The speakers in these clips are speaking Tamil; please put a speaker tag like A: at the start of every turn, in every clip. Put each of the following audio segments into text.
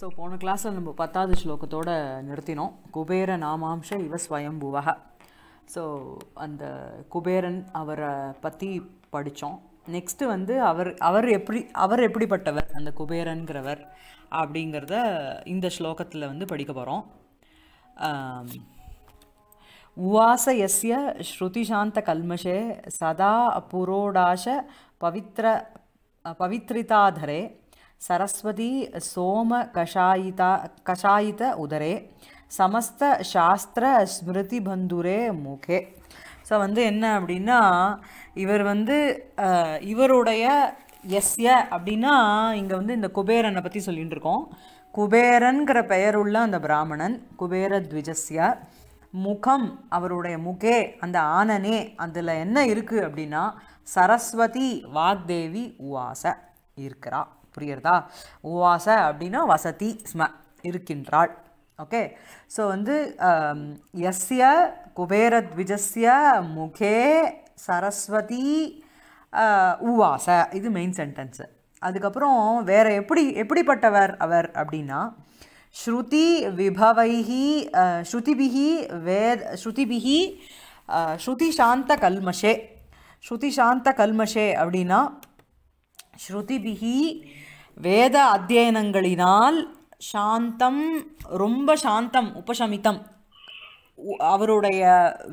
A: ஸோ போன கிளாஸில் நம்ம பத்தாவது ஸ்லோகத்தோடு நிறுத்தினோம். குபேர நாமாம்ச இவ ஸ்வயம்புவக. ஸோ அந்த குபேரன் அவரை பற்றி படித்தோம் நெக்ஸ்ட்டு வந்து அவர் அவர் எப்படி அவர் எப்படிப்பட்டவர் அந்த குபேரன்கிறவர் அப்படிங்கிறத இந்த ஸ்லோகத்தில் வந்து படிக்க போகிறோம் உவாச எஸ்ய ஸ்ருதிசாந்த கல்மஷே சதா புரோடாஷ பவித்ர பவித்ரிதாதரே सरस्वती सोमकषायिता कषायित उदरे समस्तशास्त्रस्मृतिबन्धुरे मुखे ஸோ வந்து என்ன அப்படின்னா இவர் வந்து அஹ், இவருடைய எஸ்ய அப்படின்னா இங்கே வந்து இந்த குபேரனை பற்றி சொல்லிட்டு இருக்கோம் குபேரன்கிற பெயருள்ள அந்த பிராமணன் குபேர த்விஜஸ்ய முகம் அவருடைய முகே அந்த ஆனனே அதில் என்ன இருக்குது அப்படின்னா சரஸ்வதி வாக்தேவி உவாச இருக்கிறா புரியுறதா உவாச அப்படின்னா வசதி ஸ்ம இருக்கின்றாள். ஓகே ஸோ வந்து எஸ்ய யஸ்ய குபேரத்விஜஸ்ய முகே சரஸ்வதி உவாச. இது மெயின் சென்டென்ஸு அதுக்கப்புறம் வேறு எப்படி எப்படிப்பட்டவர் அவர் அப்படின்னா ஸ்ருதி விபவைஹி அஹ், ஸ்ருதிபிஹி வேத ஸ்ருதிபிஹி ஸ்ருதி சாந்த கல்மஷே. ஸ்ருதி சாந்த கல்மஷே அப்படின்னா ஸ்ருதிபிஹி வேத அத்தியனங்களினால் சாந்தம் ரொம்ப சாந்தம் உபசமித்தம். உ- அவருடைய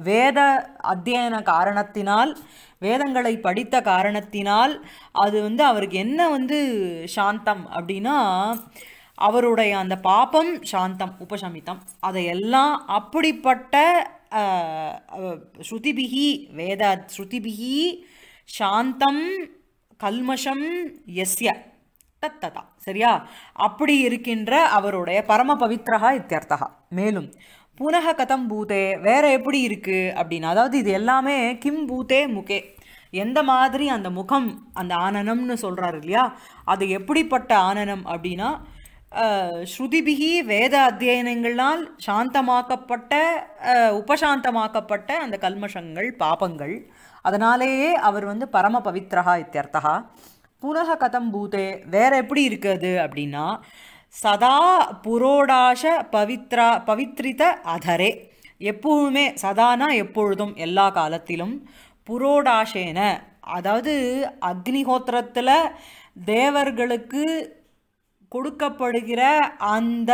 A: வேத அத்தியன காரணத்தினால் வேதங்களை படித்த காரணத்தினால் அது வந்து அவருக்கு என்ன வந்து சாந்தம் அப்படின்னா அவருடைய அந்த பாபம் சாந்தம் உபசமிதம் அதையெல்லாம் அப்படிப்பட்ட ஸ்ருதிபிகி வேத ஸ்ருதிபிகி சாந்தம் கல்மஷம் எஸ்ய தத்ததா சரியா? அப்படி இருக்கின்ற அவருடைய பரம பவித்ரஹா இத்தியர்த்தகா. மேலும் புனக கதம் பூதே வேற எப்படி இருக்கு? அப்படின்னு அதாவது இது எல்லாமே கிம் பூதே முகே. எந்த மாதிரி அந்த முகம் அந்த ஆனனம்னு சொல்கிறார் இல்லையா? அது எப்படிப்பட்ட ஆனனம் அப்படின்னா ஸ்ருதிபிகி வேத அத்தியனங்களால் சாந்தமாக்கப்பட்ட உபசாந்தமாக்கப்பட்ட அந்த கல்மஷங்கள் பாபங்கள். அதனாலேயே அவர் வந்து பரம பவித்ரஹா இத்தியர்த்தகா. புனக கதம் பூதே வேற எப்படி இருக்குது அப்படின்னா சதா புரோடாஷ பவித்ரா பவித்ரித அதரே. எப்பவுமே சதானா எப்பொழுதும் எல்லா காலத்திலும் புரோடாஷேன. அதாவது அக்னிஹோத்திரத்தில் தேவர்களுக்கு கொடுக்கப்படுகிற அந்த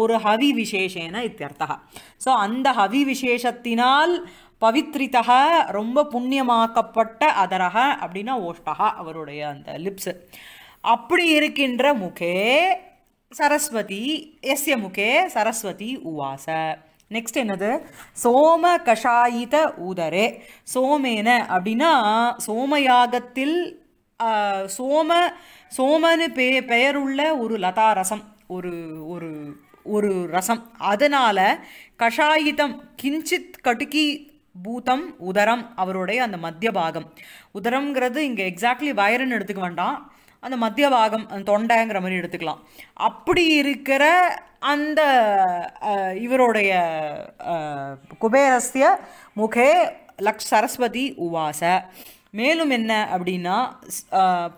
A: ஒரு ஹவி விசேஷேன இத்தியர்த்தகா. ஸோ அந்த ஹவி விசேஷத்தினால் பவித்ரிதா ரொம்ப புண்ணியமாக்கப்பட்ட அதரக அப்படின்னா ஓஷ்டகா அவருடைய அந்த லிப்ஸ் அப்படி இருக்கின்ற முகே சரஸ்வதி எஸ்ய முகே சரஸ்வதி உவாச. நெக்ஸ்ட் என்னது? சோம கஷாயித ஊதரே. சோமேன அப்படின்னா சோமயாகத்தில் சோம சோமனு பெ பெயருள்ள ஒரு லதா ரசம் ஒரு ஒரு ஒரு ரசம். அதனால் கஷாயிதம் கிஞ்சித் கடுக்கி பூதம் உதரம் அவருடைய அந்த மத்திய பாகம் உதரம்ங்கிறது இங்கே எக்ஸாக்ட்லி வயருன்னு எடுத்துக்க வேண்டாம். அந்த மத்திய பாகம் அந்த தொண்டைங்கிற மாதிரி எடுத்துக்கலாம். அப்படி இருக்கிற அந்த இவருடைய குபேரஸ்ய முகே லக்ஷ் சரஸ்வதி உவாச. மேலும் என்ன அப்படின்னா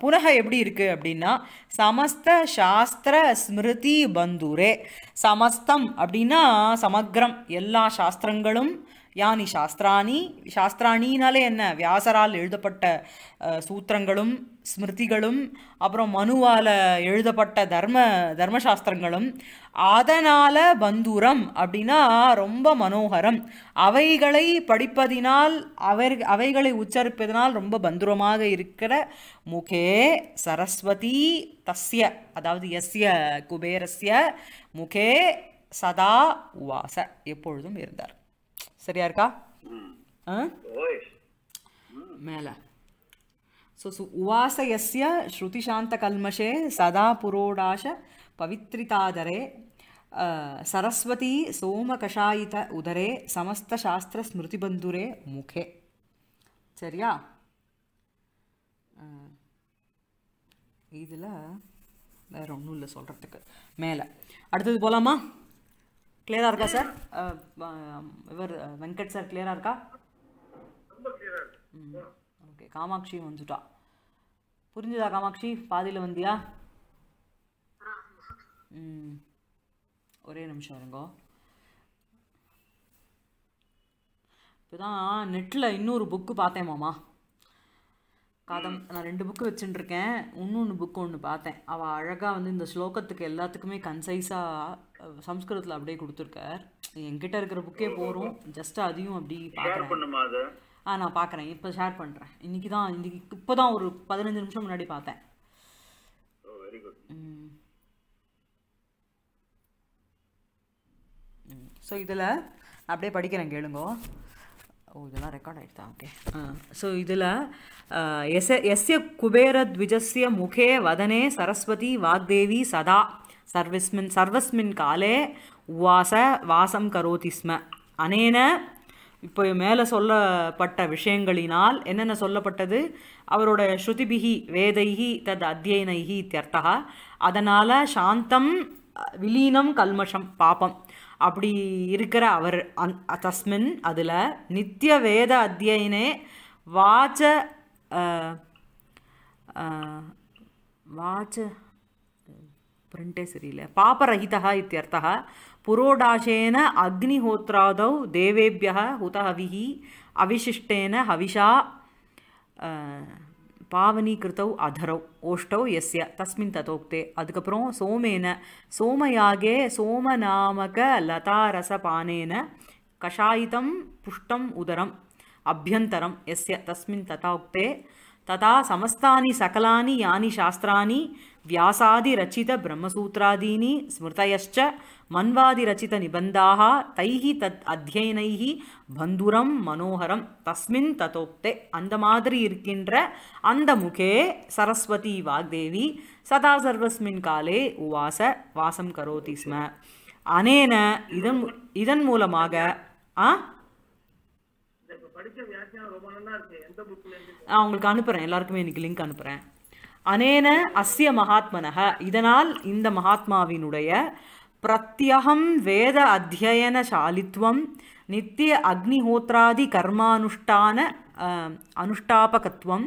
A: புனக எப்படி இருக்குது அப்படின்னா சமஸ்த சாஸ்திர ஸ்மிருதி பந்துரே. சமஸ்தம் அப்படின்னா சமக்ரம். எல்லா சாஸ்திரங்களும் யானி சாஸ்திராணி. சாஸ்திராணினாலே என்ன? வியாசரால் எழுதப்பட்ட சூத்திரங்களும் ஸ்மிருதிகளும் அப்புறம் மனுவால் எழுதப்பட்ட தர்ம தர்மசாஸ்திரங்களும். அதனால் பந்தூரம் அப்படின்னா ரொம்ப மனோகரம். அவைகளை படிப்பதினால் அவர் அவைகளை உச்சரிப்பதனால் ரொம்ப பந்துரமாக இருக்கிற முகே சரஸ்வதி தஸ்ய அதாவது எஸ்ய குபேரஸ்ய முகே சதா உவாச எப்பொழுதும் இருந்தார் சரியா இருக்கா? மேலே ஸோ சு உவாசயஸ்ய ஸ்ருதிசாந்தகல்மஷே சதா புரோடாஷ பவித்ரிதாதரே சரஸ்வதி சோமகஷாயித உதரே சமஸ்தசாஸ்திர ஸ்மிருதிபந்துரே முகே சரியா இதில் வேற ஒன்றும் இல்லை சொல்கிறதுக்கு மேலே. அடுத்தது போகலாமா கிளியராக இருக்கா சார் இவர் வெங்கட் சார் கிளியராக இருக்கா? ம். ஓகே காமாட்சி வந்துட்டா. புரிஞ்சுதா காமாட்சி? பாதியில் வந்தியா? ம். ஒரே நிமிஷம் இருங்கோ. இப்போதான் நெட்டில் இன்னொரு புக்கு பார்த்தேன் மாமா. காதம் நான் ரெண்டு புக்கு வச்சுட்டுருக்கேன் இன்னொன்று புக்கு ஒன்று பார்த்தேன். அவள் அழகாக வந்து இந்த ஸ்லோகத்துக்கு எல்லாத்துக்குமே கன்சைஸாக சம்ஸ்கிருதத்தில் அப்படியே கொடுத்துருக்கார் என்கிட்ட இருக்கிற புக்கே போகிறோம் ஜஸ்ட் அதையும் அப்படி பார்க்குறேன். ஆ நான் பார்க்குறேன். இப்போ ஷேர் பண்ணுறேன் இன்றைக்கி தான் இன்றைக்கி இப்போ தான் ஒரு பதினஞ்சு நிமிஷம் முன்னாடி பார்த்தேன். ஸோ இதில் அப்படியே படிக்கிறேன் கேளுங்கோ. ஓ இதெல்லாம் ரெக்கார்ட் ஆகிடுதா ஓகே ஸோ இதில் எஸ் எஸ்ய குபேர த்விஜஸ்ய முகே வதனே சரஸ்வதி வாக்தேவி சதா சர்வஸ்மின் சர்வஸ்மின் காலே உவாச வாசம் கரோதி ஸ்ம. அனேன இப்போ மேலே சொல்லப்பட்ட விஷயங்களினால் என்னென்ன சொல்லப்பட்டது? அவரோட ஸ்ருதிபிகி வேதைகி தத் அத்தியனைகி இத்தியர்த்தா அதனால் சாந்தம் விலீனம் கல்மஷம் பாபம். அப்படி இருக்கிற அவர் அந் தஸ்மின் அதில் நித்திய வேத அத்தியனே வாச்ச வாச்ச பிரிண்டே சரியில்லை. பாபரகிதா இத்தியர்த்தः புரோடாசேன அக்னிஹோத்ராதௌ தேவேபிய ஹுதஹவிஹி அவிசிஷ்டேன ஹவிஷா பாவனீகிருத்தௌ அதரௌ ஓஷ்டௌ எஸ்ய தஸ்மின் ததோக்தே அதுக்கப்புறம் சோமேன சோமயாகே சோமநாமக லதாரச பானேன கஷாயிதம் புஷ்டம் உதரம் அபியந்தரம் எஸ்ய தஸ்மின் ததோக்தே ததா சமஸ்தானி சகலானி யானி சாஸ்திராணி வியாசாதி ரச்சித பிரம்மசூத்ராதீனி ஸ்மிருதயச்ச மன்வாதிரச்சித நிபந்தாக தைகி தத் அத்தியனைகி பந்துரம் மனோகரம் தஸ்மின் ததோப்தே அந்த மாதிரி இருக்கின்ற அந்த முகே சரஸ்வதி வாக்தேவி சதா சர்வஸ்மின் காலே உவாச வாசம் கரோதி ஸ்ம. அனேன இதன் இதன் மூலமாக ஆ? உங்களுக்கு அனுப்புகிறேன் எல்லாருக்குமே இன்னைக்கு லிங்க் அனுப்புகிறேன் அனேன அஸ்ய மகாத்மனக இதனால் இந்த மகாத்மாவினுடைய பிரத்யகம் வேத அத்தியன சாலித்வம் நித்திய அக்னிஹோத்ராதி கர்மானுஷ்டான அனுஷ்டாபகத்துவம்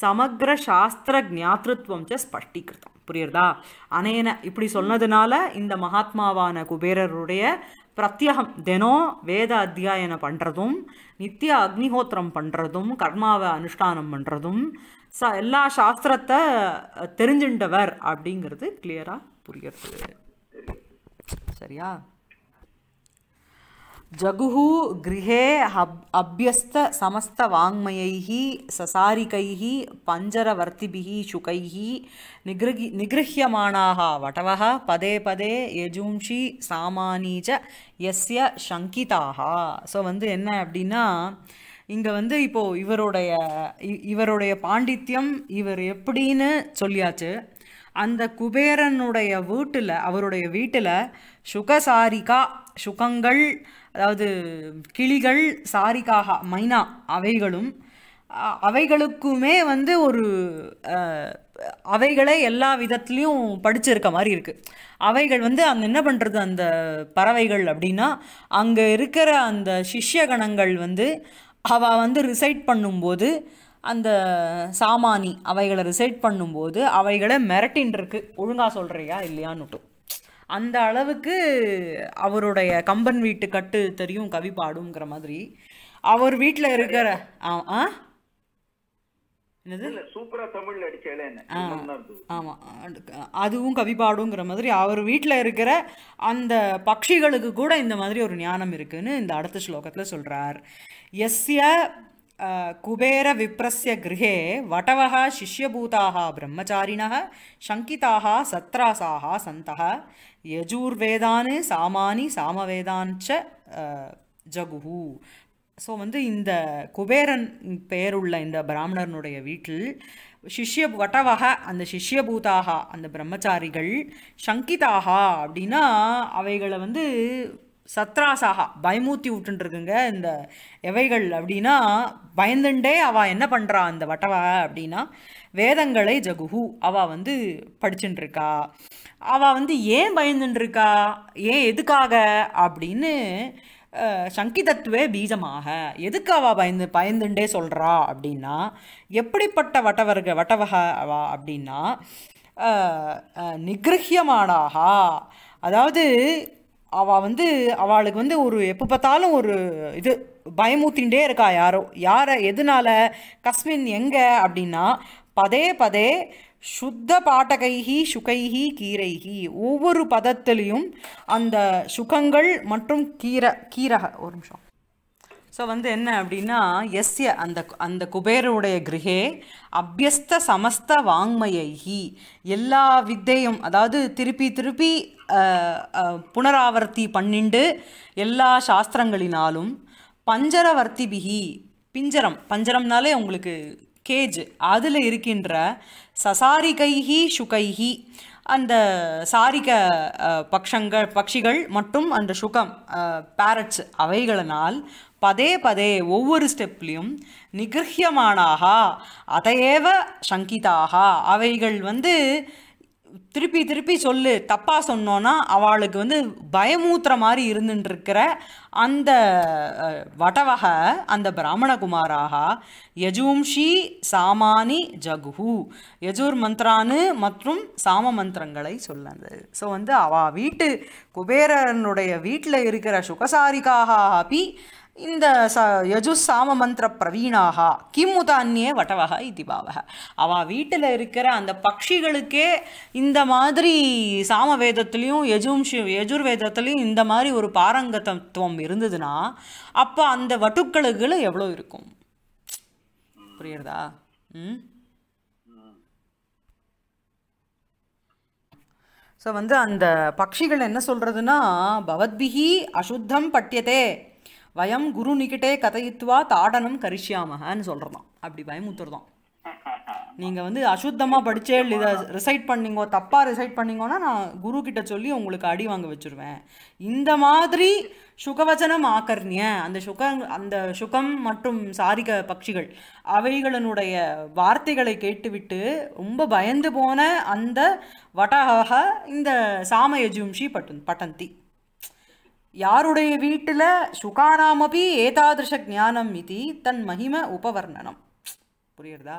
A: சமக்ர சாஸ்திர ஜாத்திருத்வம் ச ஸ்பஷ்டீகிருத்தம் புரியுறதா? அனேன இப்படி சொன்னதுனால இந்த மகாத்மாவான குபேரருடைய பிரத்யகம் தினம் வேத அத்தியாயனம் பண்ணுறதும் நித்திய அக்னிஹோத்திரம் பண்ணுறதும் கர்மாவை அனுஷ்டானம் பண்ணுறதும் ச எல்லா சாஸ்திரத்தை தெரிஞ்சுண்டவர் அப்படிங்கிறது கிளியராக புரியுறது. சரியா? ஜகுஹு கிரகே ஹப் அபியஸ்த சமஸ்த வாங்மயைः சசாரிகைः பஞ்சரவர்த்திபிः சுகைः நிகிருகி நிகிருஹ்யமானாः வட்டவः பதே பதே யஜூம்ஷி சாமானி ச எஸ்ய சங்கிதாக ஸோ வந்து என்ன அப்படின்னா இங்கே வந்து இப்போது இவருடைய இவருடைய பாண்டித்யம் இவர் எப்படின்னு சொல்லியாச்சு. அந்த குபேரனுடைய வீட்டில் அவருடைய வீட்டில் சுகசாரிகா சுகங்கள் அதாவது கிளிகள் சாரிகாக மைனா அவைகளும் அவைகளுக்குமே வந்து ஒரு அவைகளை எல்லா விதத்துலேயும் படிச்சிருக்க மாதிரி இருக்குது அவைகள் வந்து அங்கே என்ன பண்ணுறது அந்த பறவைகள் அப்படின்னா அங்கே இருக்கிற அந்த சிஷ்ய கணங்கள் வந்து அவள் வந்து ரிசைட் பண்ணும்போது அந்த சாமானி அவைகளை ரிசைட் பண்ணும்போது அவைகளை மிரட்டின்னு இருக்கு ஒழுங்காக சொல்கிறியா இல்லையான்னுட்டும் அந்த அளவுக்கு அவருடைய கம்பன் வீட்டு கட்டு தெரியும் கவி பாடுங்கிற மாதிரி. அவர் வீட்டில் இருக்கிற ஆ ஆ? அதுவும் கவி பாடுங்கிற மாதிரி அவர் வீட்டில் இருக்கிற அந்த பட்சிகளுக்கு கூட இந்த மாதிரி ஒரு ஞானம் இருக்குன்னு இந்த அடுத்த ஸ்லோகத்தில் சொல்கிறார் எஸ்ய அஹ், குபேர விப்ரஸ்ய கிருஹே வட்டவः சிஷ்யபூதாக பிரம்மச்சாரிணः சங்கிதாக சத்ராசாக சந்தः யஜூர்வேதானு சாமானி சாமவேதான் ஜகுஹு ஸோ வந்து இந்த குபேரன் பெயருள்ள இந்த பிராமணனுடைய வீட்டில் சிஷ்ய வட்டவக அந்த சிஷ்யபூதாக அந்த பிரம்மச்சாரிகள் சங்கிதாக அப்படின்னா அவைகளை வந்து சத்ராசாகா பயமூத்தி விட்டுருக்குங்க இந்த எவைகள் அப்படின்னா பயந்துண்டே அவ என்ன பண்ணுறா அந்த வட்டவக அப்படின்னா வேதங்களை ஜகுஹு அவ வந்து படிச்சுட்டு இருக்கா அவ வந்து ஏன் பயந்துட்டுருக்கா ஏன் எதுக்காக? அப்படின்னு சங்கிதத்துவே பீஜமாக. எதுக்கு அவ பயந்து பயந்துண்டே சொல்கிறா அப்படின்னா எப்படிப்பட்ட வட்டவர்க வட்டவக அவா அப்படின்னா அஹ், அதாவது அவள் வந்து அவளுக்கு வந்து ஒரு எப்போ பார்த்தாலும் ஒரு இது பயமூத்தின்ண்டே இருக்கா யாரோ யாரை எதனால கஸ்மின் எங்கே அப்படின்னா பதே பதே சுத்த பாட்டகைகி சுகைகி கீரைகி ஒவ்வொரு பதத்திலையும் அந்த சுகங்கள் மற்றும் கீரை கீரக ஒரு நிமிஷம். ஸோ வந்து என்ன அப்படின்னா எஸ்ய அந்த அந்த குபேருடைய கிரகே அபியஸ்த சமஸ்த வாங்மயி எல்லா வித்தையும் அதாவது திருப்பி திருப்பி புனராவர்த்தி பன்னிண்டு எல்லா சாஸ்திரங்களினாலும் பஞ்சரவர்த்திபிகி பிஞ்சரம் பஞ்சரம்னாலே உங்களுக்கு கேஜ் அதில் இருக்கின்ற சசாரிகைஹி சுகைஹி அந்த சாரிக பக்ஷங்கள் பக்ஷிகள் மற்றும் அந்த சுகம் பேரட்ஸ் அவைகளினால் பதே பதே ஒவ்வொரு ஸ்டெப்லையும் நிகிருஹியமானாக அதையேவ சங்கிதாக. அவைகள் வந்து திருப்பி திருப்பி சொல்லு தப்பாக சொன்னோன்னா அவளுக்கு வந்து பயமூத்துற மாதிரி இருந்துட்டுருக்கிற அந்த வடவக அந்த பிராமணகுமாராக யஜூம்ஷி சாமானி ஜகுஹு. யஜூர் மந்த்ரானு மற்றும் சாம மந்திரங்களை சொல்லது. ஸோ வந்து அவ வீட்டு குபேரனுடைய வீட்டில் இருக்கிற சுகசாரிக்காக அப்படி இந்த ச யஜுஸ் சாம மந்திர பிரவீணாக கிம் உதான்யே வட்டவக இது பாவக அவள் வீட்டில் இருக்கிற அந்த பட்சிகளுக்கே இந்த மாதிரி சாம வேதத்துலேயும் யஜும்ஷி யஜுர் வேதத்துலேயும் இந்த மாதிரி ஒரு பாரங்கதத்துவம் இருந்ததுன்னா அப்போ அந்த வட்டுக்களுக்கு எவ்வளோ இருக்கும்? புரியுறதா? ம்? ஸோ வந்து அந்த பட்சிகள் என்ன சொல்கிறதுனா பவத்பிஹி அசுத்தம் பட்டியதே வயம் குரு நிகிட்டே கதையித்வா தாடனம் கரிஷ்யாமகன்னு சொல்கிறதாம் அப்படி பயமுத்துறதாம். நீங்கள் வந்து அசுத்தமாக படிச்சே இதை ரிசைட் பண்ணீங்கோ தப்பாக ரிசைட் பண்ணீங்கன்னா நான் குரு கிட்ட சொல்லி உங்களுக்கு அடி வாங்க வச்சுருவேன். இந்த மாதிரி சுகவச்சனம் ஆக்கர்ணிய அந்த சுக அந்த சுகம் மற்றும் சாரிக பட்சிகள் அவைகளினுடைய வார்த்தைகளை கேட்டுவிட்டு ரொம்ப பயந்து போன அந்த வட்டகாக இந்த சாமயஜும்ஷி பட்டு பட்டந்தி. யாருடைய வீட்டில் சுகானாமபி ஏதாதிருஷ ஞானம் இது தன் மகிம உபவர்ணனம்? புரியுறதா?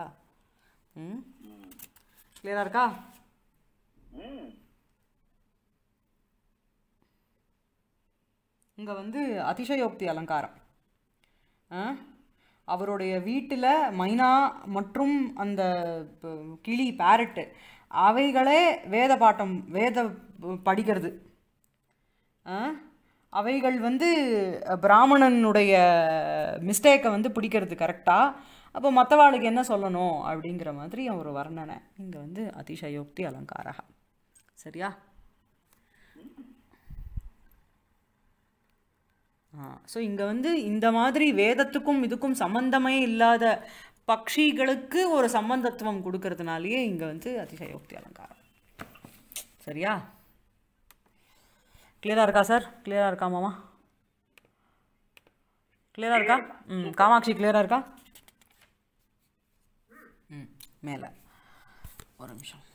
A: ம்? கிளியரா இருக்கா? இங்கே வந்து அதிசயோக்தி அலங்காரம். ஆ? அவருடைய வீட்டில் மைனா மற்றும் அந்த கிளி பேரட்டு அவைகளே வேத பாட்டம் வேத படிக்கிறது. ஆ? அவைகள் வந்து பிராமணனுடைய மிஸ்டேக்கை வந்து பிடிக்கிறது கரெக்டாக அப்போ மற்றவாளுக்கு என்ன சொல்லணும் அப்படிங்கிற மாதிரி ஒரு வர்ணனை இங்கே வந்து அதிசயோக்தி அலங்காரா சரியா? ஆ ஸோ இங்கே வந்து இந்த மாதிரி வேதத்துக்கும் இதுக்கும் சம்பந்தமே இல்லாத பக்ஷிகளுக்கு ஒரு சம்பந்தத்துவம் கொடுக்கறதுனாலேயே இங்கே வந்து அதிசயோக்தி அலங்காரம். சரியா? கிளியராக இருக்கா சார் கிளியராக இருக்கா மாமா? கிளியராக இருக்கா? ம் காமாட்சி கிளியராக இருக்கா? ம் மேலே. ஒரு நிமிஷம்.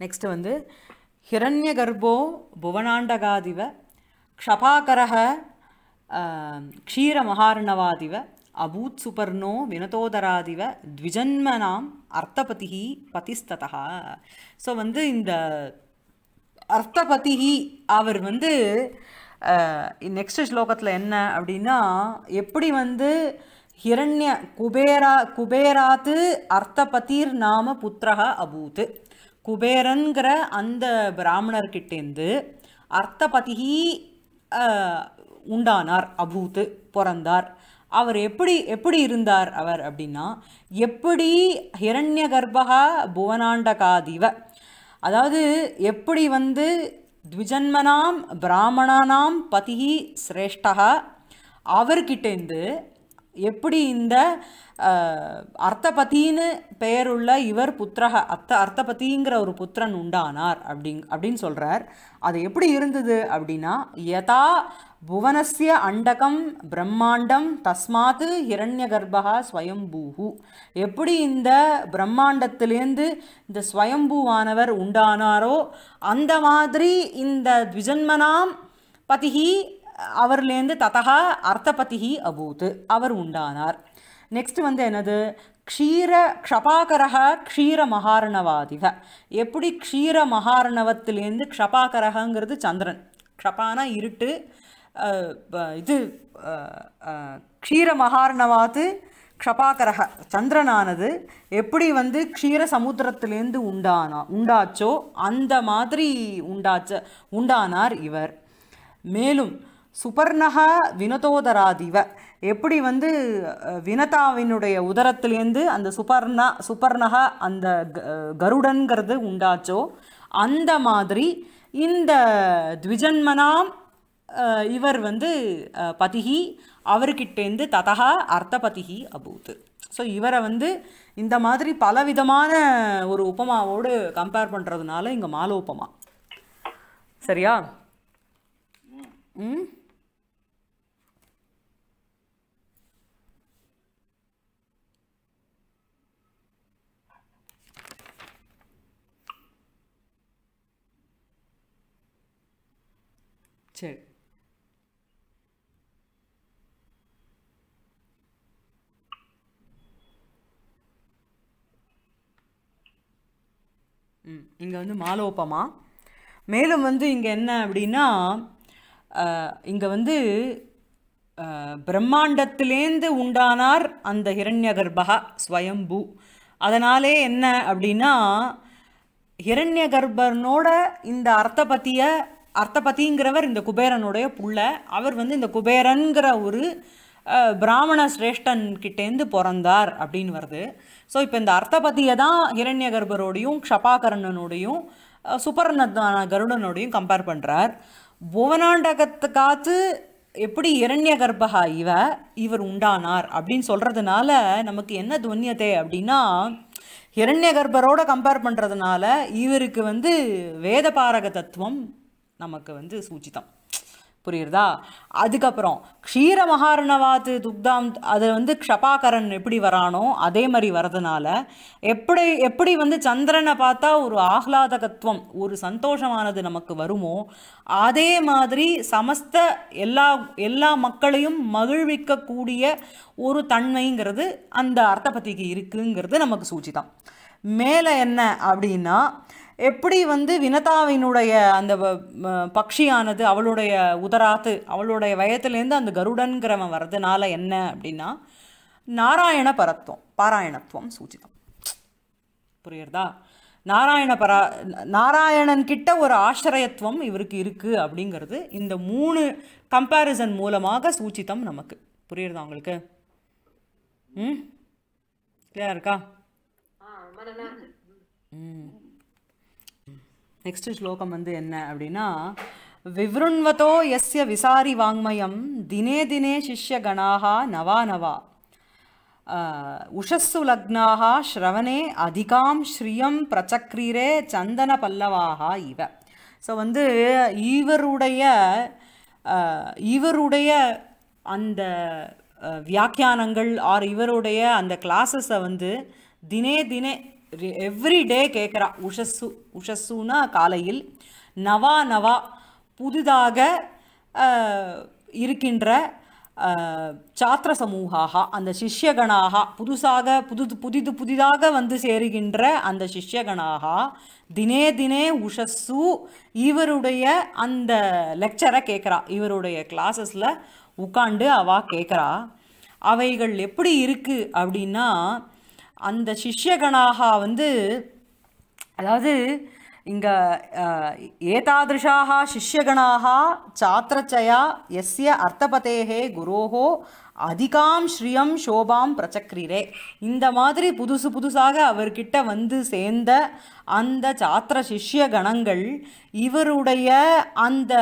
A: நெக்ஸ்ட் வந்து ஹிரண்யகர்ப்போ புவனாண்டகாதிவ க்ஷபாகரः க்ஷீரமகார்ணவாதிவ அபூத் சுபர்ணோ வினதோதராதிவ த்விஜன்மனாம் அர்த்தபதிகி பதிஸ்ததா ஸோ வந்து இந்த அர்த்தபதிகி அவர் வந்து நெக்ஸ்ட் ஸ்லோகத்தில் என்ன அப்படின்னா எப்படி வந்து ஹிரண்ய குபேரா குபேராத்து அர்த்தபதிர் நாம புத்திரக அபூத். குபேரன்கிற அந்த பிராமணர்கிட்டேருந்து அர்த்தபதிகி உண்டானார் அபூத் பிறந்தார். அவர் எப்படி எப்படி இருந்தார் அவர் அப்படின்னா எப்படி ஹிரண்ய கர்ப்பகா புவனாண்டகாதிவ. அதாவது எப்படி வந்து த்விஜன்மனாம் பிராமணானாம் பதி சிரேஷ்டகா அவர்கிட்டேருந்து எப்படி இந்த அர்த்தபதின்னு பெயருள்ள இவர் புத்திரக அர்த்த அர்த்தபதிங்கிற ஒரு புத்திரன் உண்டானார் அப்படிங் அப்படின்னு சொல்கிறார் அது எப்படி இருந்தது அப்படின்னா யதா புவனஸ்ய அண்டகம் பிரம்மாண்டம் தஸ்மாத் ஹிரண்யகர்ப்பகா ஸ்வயம்பூஹு. எப்படி இந்த பிரம்மாண்டத்திலேருந்து இந்த ஸ்வயம்பூவானவர் உண்டானாரோ அந்த மாதிரி இந்த த்விஜன்மனாம் பதிகி அவர்லேருந்து ததகா அர்த்தபதிகி அபூத்து அவர் உண்டானார். நெக்ஸ்ட் வந்து என்னது? க்ஷீர க்ஷபாகரக க்ஷீர மகாரணவாதிக. எப்படி க்ஷீர மகாரணவத்திலேருந்து க்ஷபாகரகங்கிறது சந்திரன். க்ஷபானா இருட்டு இது க்ஷீர மகாரணவாத்து க்ஷபாகரக சந்திரனானது எப்படி வந்து க்ஷீர சமுத்திரத்திலேருந்து உண்டானா உண்டாச்சோ அந்த மாதிரி உண்டாச்ச உண்டானார் இவர். மேலும் சுபர்ணகா வினதோதராதிவ எப்படி வந்து வினதாவினுடைய உதரத்திலேருந்து அந்த சுபர்ணா சுபர்ணகா அந்த க- கருடன்கிறது உண்டாச்சோ அந்த மாதிரி இந்த த்விஜன்மனாம் இவர் வந்து பதிகி அவர்கிட்டேருந்து ததகா அர்த்தபதிகி அபூத். ஸோ இவரை வந்து இந்த மாதிரி பலவிதமான ஒரு உபமாவோடு கம்பேர் பண்ணுறதுனால இங்கே மால உபமா சரியா? ம்? சரி. இங்கே வந்து மாலோபமா? மேலும் வந்து இங்கே என்ன அப்படின்னா இங்கே வந்து பிரம்மாண்டத்திலேந்து உண்டானார் அந்த ஹிரண்யகர்பகா ஸ்வயம்பு. அதனாலே என்ன அப்படின்னா ஹிரண்ய ஹிரண்யகர்பனோட இந்த அர்த்தபத்திய அர்த்தபதிங்கிறவர் இந்த குபேரனுடைய புள்ள. அவர் வந்து இந்த குபேரன்கிற ஒரு பிராமண சிரேஷ்டன் கிட்டேந்து பிறந்தார் அப்படின்னு வருது. ஸோ இப்போ இந்த அர்த்தபதியை தான் இரண்ய கர்பரோடையும் க்ஷபாகரணனோடையும் சுபர்ணதான கருடனோடையும் கம்பேர் பண்ணுறார் புவனாண்டகத்தை காத்து எப்படி இரண்ய கர்ப்பகா இவ இவர் உண்டானார் அப்படின்னு சொல்கிறதுனால நமக்கு என்ன துவன்யத்தை அப்படின்னா இரண்ய கர்ப்பரோட கம்பேர் பண்ணுறதுனால இவருக்கு வந்து வேதபாரக தத்துவம் நமக்கு வந்து சூச்சிதம் புரியுறதா? அதுக்கப்புறம் க்ஷீர மகாரணவாத்து துக்தாம் அது வந்து க்ஷபாகரன் எப்படி வரானோ அதே மாதிரி வரதுனால எப்படி எப்படி வந்து சந்திரனை பார்த்தா ஒரு ஆஹ்லாதகத்துவம் ஒரு சந்தோஷமானது நமக்கு வருமோ அதே மாதிரி சமஸ்த எல்லா எல்லா மக்களையும் மகிழ்விக்கக்கூடிய ஒரு தன்மைங்கிறது அந்த அர்த்தபதிக்கு இருக்குங்கிறது நமக்கு சூச்சிதான் மேலே என்ன அப்படின்னா எப்படி வந்து வினதாவினுடைய அந்த வ- பக்ஷியானது அவளுடைய உதராத்து அவளுடைய வயத்துலேருந்து அந்த கருடன்கிறவன் வர்றதுனால என்ன அப்படின்னா நாராயண பரத்துவம் பாராயணத்துவம் சூச்சிதம். புரியுறதா? நாராயண பரா நாராயணன் கிட்ட ஒரு ஆசிரியத்துவம் இவருக்கு இருக்குது அப்படிங்கிறது இந்த மூணு கம்பேரிசன் மூலமாக சூச்சிதம் நமக்கு. புரியுறதா உங்களுக்கு? ம்? கிளியரா இருக்கா? நெக்ஸ்ட் ஸ்லோகம் வந்து என்ன அப்படின்னா விவருண்வதோ எஸ்ய விசாரி வாங்மயம் தினே தினே சிஷ்யகணாக நவா நவா. உஷஸ்ஸு லக்னாக ஸ்ரவணே அதிகாம் ஸ்ரீயம் பிரச்சக்ரீரே சந்தன பல்லவாக இவ. ஸோ வந்து இவருடைய இவருடைய அந்த வியாக்கியானங்கள் ஆர் இவருடைய அந்த கிளாஸஸை வந்து தினே தினே எவ்ரி டே கேட்குறா உஷஸ்ஸு உஷஸ்ஸுனா காலையில் நவா நவா புதிதாக இருக்கின்ற சாத்திர சமூகாக அந்த சிஷ்யகணாக புதுசாக புது புதிது புதிதாக வந்து சேருகின்ற அந்த சிஷ்யகணாக தினே தினே உஷஸ்ஸு இவருடைய அந்த லெக்சரை கேட்குறா இவருடைய கிளாஸஸில் உட்காண்டு அவா கேட்குறா அவைகள் எப்படி இருக்குது அப்படின்னா அந்த சிஷ்யகணாக வந்து அதாவது இங்கே ஏதாதிருஷாக சிஷ்யகணாக சாத்திரச்சயா எஸ்ய அர்த்தபதேகே குரோஹோ அதிகாம் ஸ்ரீயம் சோபாம் பிரச்சக்ரீரே இந்த மாதிரி புதுசு புதுசாக அவர்கிட்ட வந்து சேர்ந்த அந்த சாத்திர சிஷ்ய கணங்கள் இவருடைய அந்த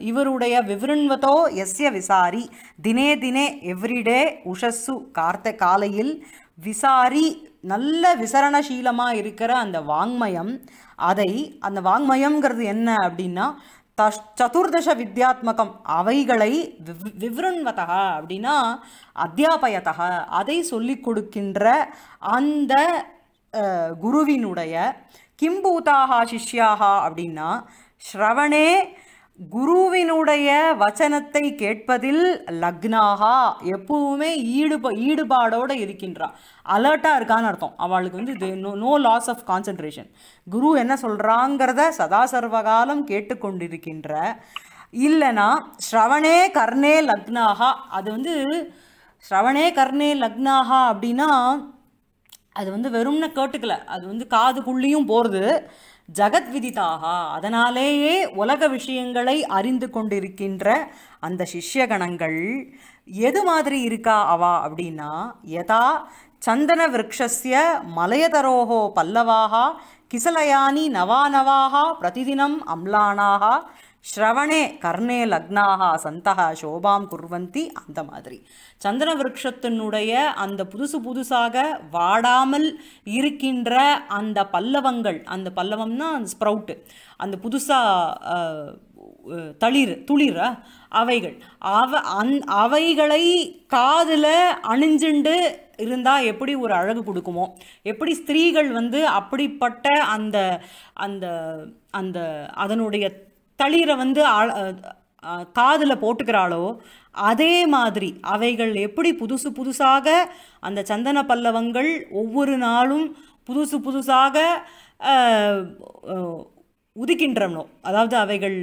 A: இவருடைய விவருண்வதோ எஸ்ய விசாரி. தினே தினே எவ்ரிடே உஷஸ்ஸு கார்த்த காலையில் விசாரி நல்ல விசரணசீலமாக இருக்கிற அந்த வாங்மயம் அதை அந்த வாங்மயம்ங்கிறது என்ன அப்படின்னா தஷ் சதுர்தச வித்யாத்மகம் அவைகளை விவ் விவருண்வதா அப்படின்னா அத்தியாபயத்தக அதை சொல்லிக் கொடுக்கின்ற அந்த குருவினுடைய கிம்பூதாக சிஷ்யாக அப்படின்னா ஸ்ரவணே குருவினுடைய வச்சனத்தை கேட்பதில் லக்னாகா எப்பவுமே ஈடுப ஈடுபாடோடு இருக்கின்றான் அலர்ட்டாக இருக்கான்னு அர்த்தம். அவளுக்கு வந்து இது no no loss of concentration குரு என்ன சொல்கிறாங்கிறத சதா சர்வகாலம் கேட்டுக்கொண்டிருக்கின்ற இல்லைனா ஸ்ரவணே கர்ணே லக்னாகா. அது வந்து ஸ்ரவணே கர்ணே லக்னாகா அப்படின்னா அது வந்து வெறும்னு கேட்டுக்கல. அது வந்து காதுக்குள்ளேயும் போகிறது ஜகத் விதிதாகா. அதனாலேயே உலக விஷயங்களை அறிந்து கொண்டிருக்கின்ற அந்த சிஷ்யகணங்கள் எது மாதிரி இருக்கா அவா அப்படின்னா யதா சந்தன விரக்ஷஸ்ய மலையதரோகோ பல்லவாக கிசலயானி நவானவாக பிரதிதினம் அம்லானாக ஸ்ரவணே கர்ணே லக்னாக சந்தக சோபாம் குர்வந்தி அந்த மாதிரி. சந்திர விரக்ஷத்தினுடைய அந்த புதுசு புதுசாக வாடாமல் இருக்கின்ற அந்த பல்லவங்கள் அந்த பல்லவம்னா அந்த ஸ்ப்ரவுட்டு அந்த புதுசாக தளிர் துளிர அவைகள். அவ அந் அவைகளை காதில் அணிஞ்சுண்டு இருந்தால் எப்படி ஒரு அழகு கொடுக்குமோ? எப்படி ஸ்திரீகள் வந்து அப்படிப்பட்ட அந்த அந்த அந்த அதனுடைய தளிரை வந்து காதில் போட்டுக்கிறாளோ அதே மாதிரி அவைகள் எப்படி புதுசு புதுசாக அந்த சந்தன பல்லவங்கள் ஒவ்வொரு நாளும் புதுசு புதுசாக உதிக்கின்றனோ அதாவது அவைகள்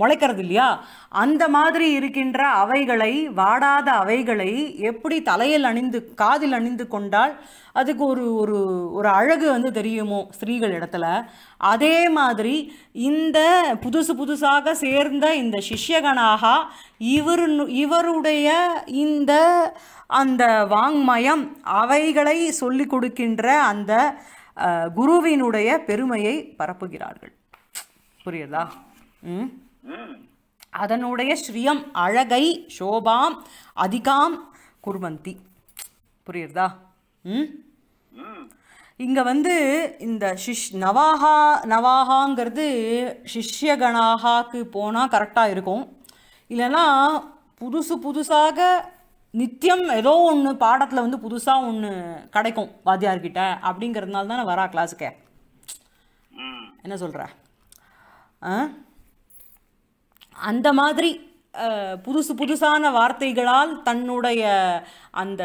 A: முளைக்கிறது இல்லையா அந்த மாதிரி இருக்கின்ற அவைகளை வாடாத அவைகளை எப்படி தலையில் அணிந்து காதில் அணிந்து கொண்டால் அதுக்கு ஒரு ஒரு ஒரு அழகு வந்து தெரியுமோ ஸ்திரீகள் இடத்துல? அதே மாதிரி இந்த புதுசு புதுசாக சேர்ந்த இந்த சிஷ்யகனாக இவர் இவருடைய இந்த அந்த வாங்மயம் அவைகளை சொல்லி கொடுக்கின்ற அந்த குருவினுடைய பெருமையை பரப்புகிறார்கள். புரியுதா? அதனுடைய ஸ்ரீயம் அழகை சோபாம் அதிகாம் குர்வந்தி. புரியுறதா? ம்? இங்கே வந்து இந்த ஷிஷ் நவாஹா நவாகாங்கிறது சிஷ்யகணாகாக்கு போனால் கரெக்டாக இருக்கும். இல்லைன்னா புதுசு புதுசாக நித்தியம் ஏதோ ஒன்று பாடத்தில் வந்து புதுசாக ஒன்று கிடைக்கும் வாத்தியார்கிட்ட அப்படிங்கிறதுனால தானே வரா கிளாஸுக்கே என்ன சொல்கிற அந்த மாதிரி புதுசு புதுசான வார்த்தைகளால் தன்னுடைய அந்த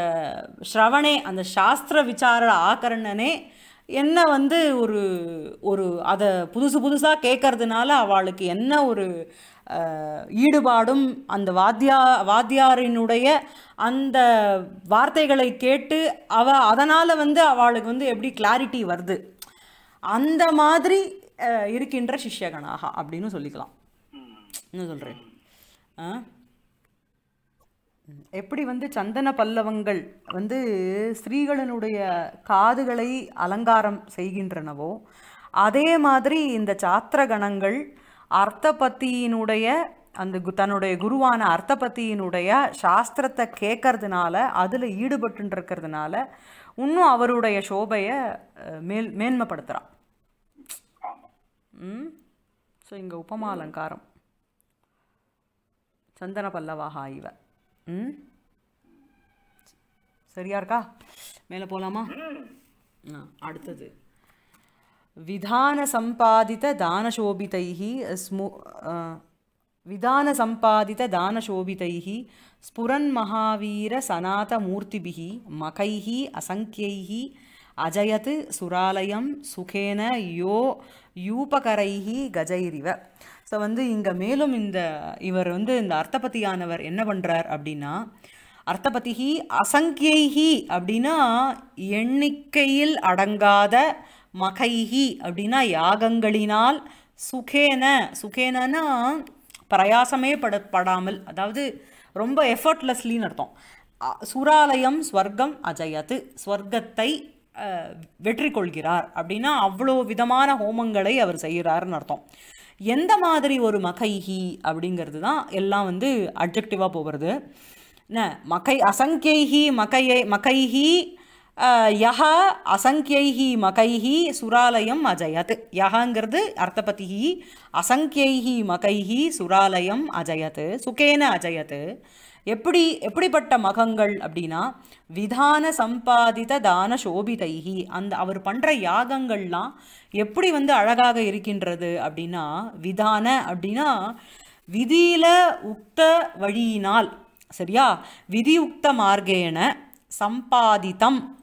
A: ஸ்ரவணே அந்த சாஸ்திர விசார ஆக்கரணனே என்ன வந்து ஒரு ஒரு அதை புதுசு புதுசாக கேட்கறதுனால அவளுக்கு என்ன ஒரு ஈடுபாடும் அந்த வாத்தியா வாத்தியாரினுடைய அந்த வார்த்தைகளை கேட்டு அவ அதனால் வந்து அவளுக்கு வந்து எப்படி கிளாரிட்டி வருது. அந்த மாதிரி இருக்கின்ற சிஷ்யகனாக அப்படின்னு சொல்லிக்கலாம். என்ன சொல்கிறேன் எப்படி வந்து சந்தன பல்லவங்கள் வந்து ஸ்திரீகளினுடைய காதுகளை அலங்காரம் செய்கின்றனவோ அதே மாதிரி இந்த சாத்திரகணங்கள் அர்த்தபத்தியினுடைய அந்த தன்னுடைய குருவான அர்த்தபத்தியினுடைய சாஸ்திரத்தை கேட்கறதுனால அதில் ஈடுபட்டு இருக்கிறதுனால இன்னும் அவருடைய சோபையை மேல் மேன்மைப்படுத்துகிறான் ம்? ஸோ இங்கே உபமா அலங்காரம். சந்தன பல்லவாக இவ. ம்? சரியா இருக்கா? மேலே போகலாமா அடுத்தது. விதான சம்பாதித தானசோபிதைः ஸ்மு விதான சம்பாதித தானசோபிதைः ஸ்புரன் மகாவீர சனாத மூர்த்திபிகி மகைஹி அசங்கியைஹி அஜயத் சுராலயம் சுகேன யோ யூபகரைஹி கஜைரிவ. ஸோ வந்து இங்கே மேலும் இந்த இவர் வந்து இந்த அர்த்தபதியானவர் என்ன பண்ணுறார் அப்படின்னா அர்த்தபதிஹி அசங்கியைஹி அப்படின்னா எண்ணிக்கையில் அடங்காத மகைஹி அப்படின்னா யாகங்களினால் சுகேன சுகேனனா பிரயாசமே பட படாமல் அதாவது ரொம்ப எஃபர்ட்லெஸ்லின்னு அர்த்தம். சுராலயம் ஸ்வர்க்கம் அஜயத்து ஸ்வர்க்கத்தை வெற்றி கொள்கிறார் அப்படின்னா அவ்வளோ விதமான ஹோமங்களை அவர் செய்கிறாருன்னு அர்த்தம். எந்த மாதிரி ஒரு மகைஹி அப்படிங்கிறது தான் எல்லாம் வந்து அப்ஜெக்டிவாக போகிறது. என்ன? மகை அசங்கேஹி மகையை மகைஹி யஹ அசங்கியைஹி மகைஹி சுராலயம் அஜயத். யஹங்கிறது அர்த்தபதிஹி அசங்கியைஹி மகைஹி சுராலயம் அஜயத். சுகேன அஜயத். எப்படி எப்படிப்பட்ட மகங்கள் அப்படின்னா விதான சம்பாதித தான சோபிதைகி அந்த அவர் பண்ணுற யாகங்கள்லாம் எப்படி வந்து அழகாக இருக்கின்றது அப்படின்னா விதான அப்படின்னா விதியில உக்த வழியினால் சரியா? விதியுக்த மார்க்கேன சம்பாதித்தம்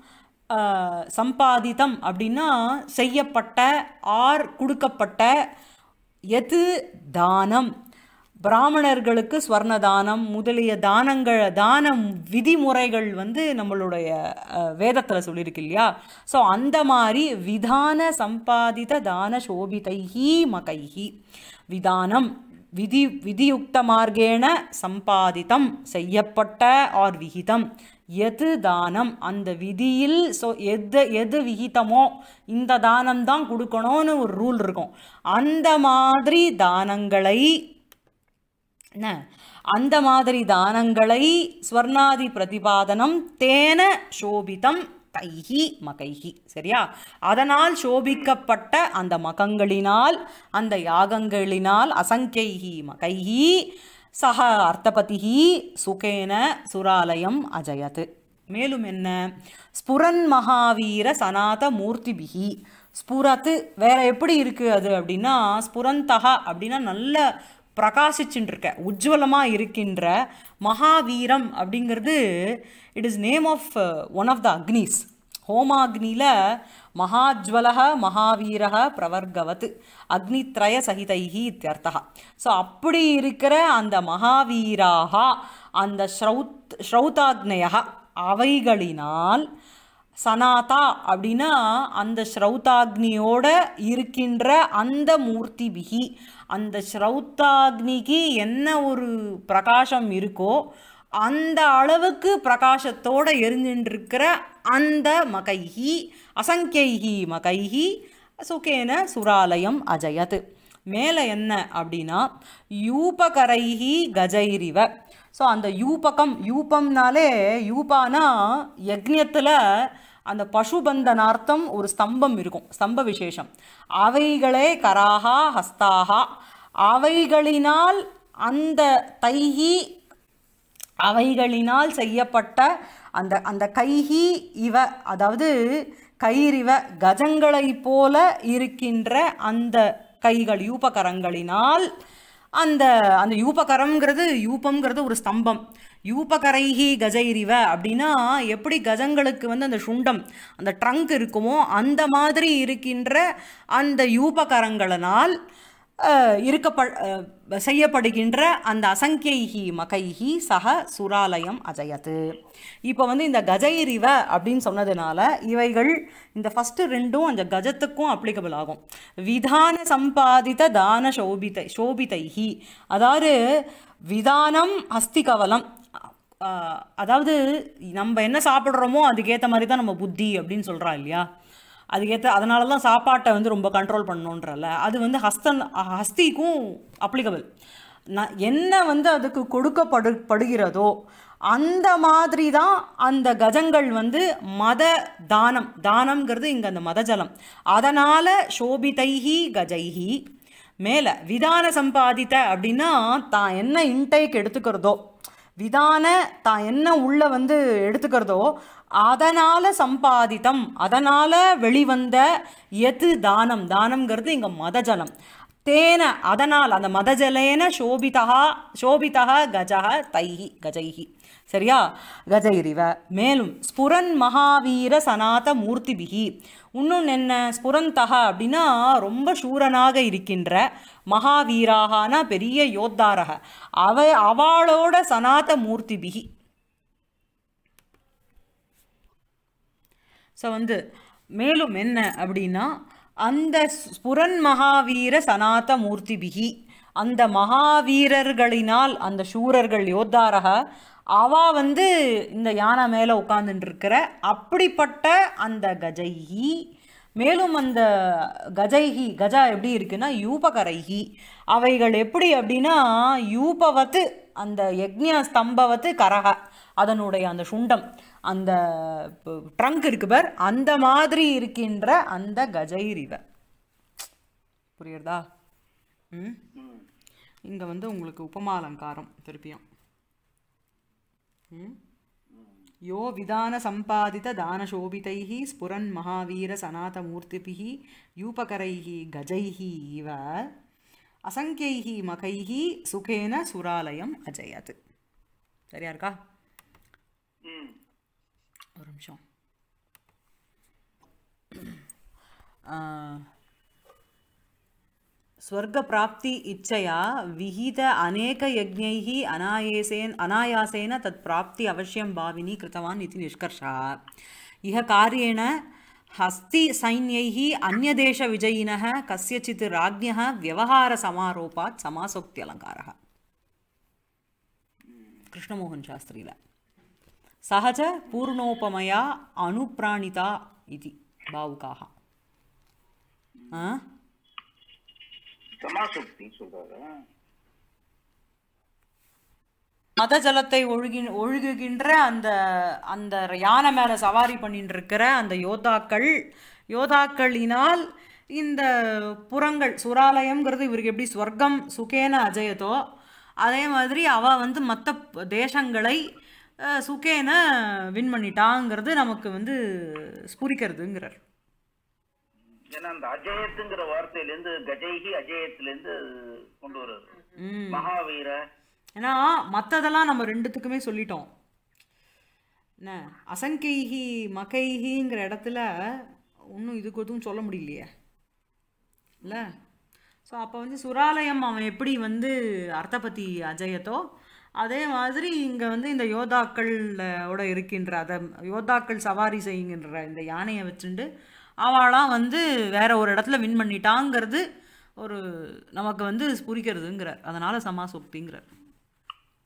A: சம்பாதித்தம் அப்படின்னா செய்யப்பட்ட ஆர் கொடுக்கப்பட்ட எது தானம் பிராமணர்களுக்கு ஸ்வர்ண தானம் முதலிய தானங்கள் தானம் விதிமுறைகள் வந்து நம்மளுடைய வேதத்தில் சொல்லியிருக்கு இல்லையா? ஸோ அந்த மாதிரி விதான சம்பாதித தான சோபிதைஹி மகைஹி. விதானம் விதி விதியுக்த மார்க்கேண சம்பாதித்தம் செய்யப்பட்ட ஆர் விகிதம். எது தானம்? அந்த விதியில் ஸோ எது எது விகிதமோ இந்த தானம் தான் கொடுக்கணும்னு ஒரு ரூல் இருக்கும். அந்த மாதிரி தானங்களை அந்த மாதிரி தானங்களை ஸ்வர்ணாதி பிரதிபாதனம் தேன சோபிதம் தைஹி மகைஹி. சரியா? அதனால் சோபிக்கப்பட்ட அந்த மகங்களினால் அந்த யாகங்களினால் அசங்கைஹி மகைஹி சக அர்த்தபதிஹி சுகேன சுராலயம் அஜயத். மேலும் என்ன? ஸ்புரன் மகாவீர சனாத மூர்த்திபிகி ஸ்புரத்து வேற எப்படி இருக்கு அது அப்படின்னா ஸ்புரந்தகா அப்படின்னா நல்ல பிரகாசிச்சுட்டுருக்க உஜ்வலமாக இருக்கின்ற மகாவீரம் அப்படிங்கிறது it is name of one of the Agnes ஹோமாக்னியில் மகாஜ்வலக மகாவீரக பிரவர்கவத் அக்னித்ரய சகிதைஹி இத்தியர்த்தகா. ஸோ அப்படி இருக்கிற அந்த மகாவீராக அந்த ஸ்ரௌத் ஸ்ரௌதாக்னய அவைகளினால் சனாதா அப்படின்னா அந்த ஸ்ரௌதாக்னியோட இருக்கின்ற அந்த மூர்த்தி பிகி அந்த ஸ்ரௌத்தாக்னிக்கு என்ன ஒரு பிரகாசம் இருக்கோ அந்த அளவுக்கு பிரகாசத்தோடு எரிஞ்சின்றிருக்கிற அந்த மகைஹி அசங்கியைஹி மகைஹி சுகேன சுராலயம் அஜயத். மேலே என்ன அப்படின்னா யூபகரைஹி கஜைரிவ. ஸோ அந்த யூபகம் யூபம்னாலே யூபானா யக்ஞத்தில் அந்த பசுபந்தனார்த்தம் ஒரு ஸ்தம்பம் இருக்கும் ஸ்தம்ப விசேஷம். அவைகளே கராகா ஹஸ்தாகா. அவைகளினால் அந்த தைஹி அவைகளினால் செய்யப்பட்ட அந்த அந்த கைஹி இவ அதாவது கயிறிவ கஜங்களைப் போல இருக்கின்ற அந்த கைகள் யூபகரங்களினால் அந்த அந்த யூபகரம்ங்கிறது யூபம்ங்கிறது ஒரு ஸ்தம்பம். யூபகரைஹி கஜைரிவ அப்படின்னா எப்படி கஜங்களுக்கு வந்து அந்த சுண்டம் அந்த ட்ரங்க் இருக்குமோ அந்த மாதிரி இருக்கின்ற அந்த யூபகரங்களினால் இருக்கப்ப செய்யப்படுகின்ற அந்த அசங்கியைஹி மகைஹி சக சுராலயம் அஜயத்து. இப்போ வந்து இந்த கஜைரிவ அப்படின்னு சொன்னதுனால இவைகள் இந்த ஃபஸ்ட்டு ரெண்டும் அந்த கஜத்துக்கும் அப்ளிகபிள் ஆகும். விதான சம்பாதித தான சோபிதை சோபிதைஹி. அதாவது விதானம் அஸ்தி கவலம். அதாவது நம்ம என்ன சாப்பிட்றோமோ அதுக்கேற்ற மாதிரி தான் நம்ம புத்தி அப்படின்னு சொல்கிறா இல்லையா? அதுக்கேற்ற அதனால தான் சாப்பாட்டை வந்து ரொம்ப கண்ட்ரோல் பண்ணணுன்றல அது வந்து ஹஸ்தன் ஹஸ்திக்கும் அப்ளிகபிள் நான் என்ன வந்து அதுக்கு கொடுக்கப்படு படுகிறதோ அந்த மாதிரி தான் அந்த கஜங்கள் வந்து மத தானம். தானம்ங்கிறது இங்கே அந்த மதஜலம் அதனால் சோபிதைஹி கஜைஹி. மேலே விதான சம்பாதித்த அப்படின்னா தான் என்ன இன்டேக் எடுத்துக்கிறதோ விதான தான் என்ன உள்ள வந்து எடுத்துக்கிறதோ அதனால் சம்பாதித்தம் அதனால் வெளிவந்த எது தானம்? தானம்ங்கிறது இங்கே மதஜலம். தேன அதனால் அந்த மதஜலேன சோபிதா சோபிதா கஜா தைஹி கஜைஹி. சரியா? கஜைரிவ மேலும் ஸ்புரன் மகாவீர சனாத மூர்த்திபிகி. இன்னொன்று என்ன? ஸ்புரந்தக அப்படின்னா ரொம்ப சூரனாக இருக்கின்ற மகாவீராகனா பெரிய யோத்தாரக. அவ அவளோட சனாத மூர்த்திபிகி. ஸோ வந்து மேலும் என்ன அப்படின்னா அந்த ஸ்புரன் மகாவீர சனாத மூர்த்திபிகி அந்த மகாவீரர்களினால் அந்த சூரர்கள் யோத்தாரக அவா வந்து இந்த யானை மேலே உட்காந்துட்டுருக்கிற அப்படிப்பட்ட அந்த கஜைஹி. மேலும் அந்த கஜைஹி கஜா எப்படி இருக்குன்னா யூபகரைஹி. அவைகள் எப்படி அப்படின்னா யூபவத்து அந்த யக்ஞ ஸ்தம்பவத்து கரக அதனுடைய அந்த சுண்டம் அந்த ட்ரங்க் இருக்கு பார் அந்த மாதிரி இருக்கின்ற அந்த கஜைரிவ. புரியுறதா? ம்? இங்கே வந்து உங்களுக்கு உபமாலங்காரம் திருப்பியும். யோ விதான சம்பாதித தானசோபிதைः ஸ்புரன் சனாதமூர்த்திபிः யூபகரைः கஜைः இவ அசங்கியைः மகைः சுகேன சுராலயம் அஜயத். சரியா இருக்கா ஒரு நிமிஷம். स्वर्गप्राप्ति इच्छया विहित अनेकयज्ञैः अनायासेन अनायासेन तत् प्राप्ति अवश्यं भाविनी कृतवान् इति निष्कर्षः। इह कार्येण हस्तिसैन्यैः अन्यदेशविजयिनः कस्यचित् राज्ञः व्यवहारसमारोपात् समासोक्त्यलङ्कारः। कृष्णमोहन शास्त्रीला। सः च पूर्णोपमया अनुप्राणिता इति भावुकाः
B: சொல்றாரு
A: மத ஜலத்தை ஒழுகி ஒழுகுகின்ற அந்த அந்த யானை மேலே சவாரி பண்ணிட்டு இருக்கிற அந்த யோதாக்கள் யோதாக்களினால் இந்த புறங்கள் சுராலயம்ங்கிறது இவருக்கு எப்படி ஸ்வர்க்கம் சுகேன அஜயதோ அதே மாதிரி அவ வந்து மற்ற தேசங்களை சுகேன வின் பண்ணிட்டாங்கிறது நமக்கு வந்து ஸ்புரிக்கிறதுங்கிறார்.
B: ஏன்னா அந்த அஜயத்துங்கிற வார்த்தையில இருந்து கஜைகி அஜயத்துல இருந்து கொண்டு வர்றது. மகாவீர.
A: ஏன்னா மற்றதெல்லாம் நம்ம ரெண்டுத்துக்குமே சொல்லிட்டோம். என்ன அசங்கைஹி மகைஹிங்கிற இடத்துல ஒன்றும் இதுக்கு எதுவும் சொல்ல முடியலையே. இல்லை? ஸோ அப்போ வந்து சுராலயம் அவன் எப்படி வந்து அர்த்தபதி அஜயத்தோ அதே மாதிரி இங்கே வந்து இந்த யோதாக்களோட இருக்கின்ற அதை யோதாக்கள் சவாரி செய்கின்ற இந்த யானையை வச்சுண்டு அவளாம் வந்து வேற ஒரு இடத்துல வின் பண்ணிட்டாங்கிறது ஒரு நமக்கு வந்து புரிக்கிறதுங்கிறார் அதனால சமாசோக்திங்கிறார்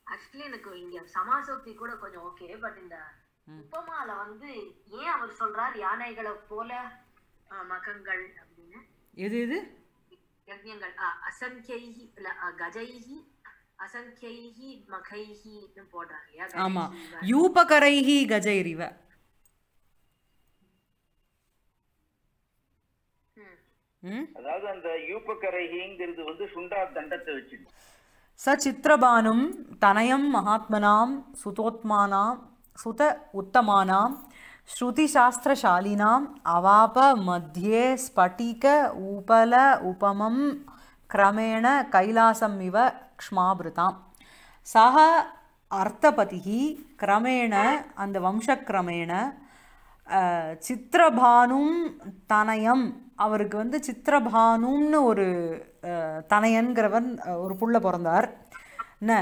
C: ஆக்சுவலி எனக்கு இங்க சமாசோக்தி கூட கொஞ்சம் ஓகே பட் இந்த உப்பமால வந்து ஏன் அவர் சொல்றார் யானைகளை போல மகங்கள் அப்படின்னு?
A: எது எது?
C: யஜ்ஞங்கள் ஆ, அசங்கியைஹி இல்ல ஆ, கஜைஹி அசங்கியைஹி மகைஹின்னு போடுறாங்க
A: ஆமா. யூபகரைஹி கஜைரிவ
C: ம்.
A: ம்
B: அதாவது அந்த யூப்பக்கரைகிங்கிறது வந்து சுண்டா தண்டத்தை வச்சுட்டு
A: ச சித்திரபானும் தனயம் மகாத்மனாம் சுதோத்மானாம் சுத உத்தமானாம் ஸ்ருதிசாஸ்திரசாலினாம் அவாப மத்தியே ஸ்பட்டிக உபல உபமம் கிரமேண கைலாசம் இவ க்ஷ்மாபிருதாம். சக அர்த்தபதிகி கிரமேண அந்த வம்சக்கிரமேண சித்திரபானும் தனயம் அவருக்கு வந்து சித்திரபானும்னு ஒரு தனையன்கிறவன் ஒரு புள்ள பிறந்தார். என்ன?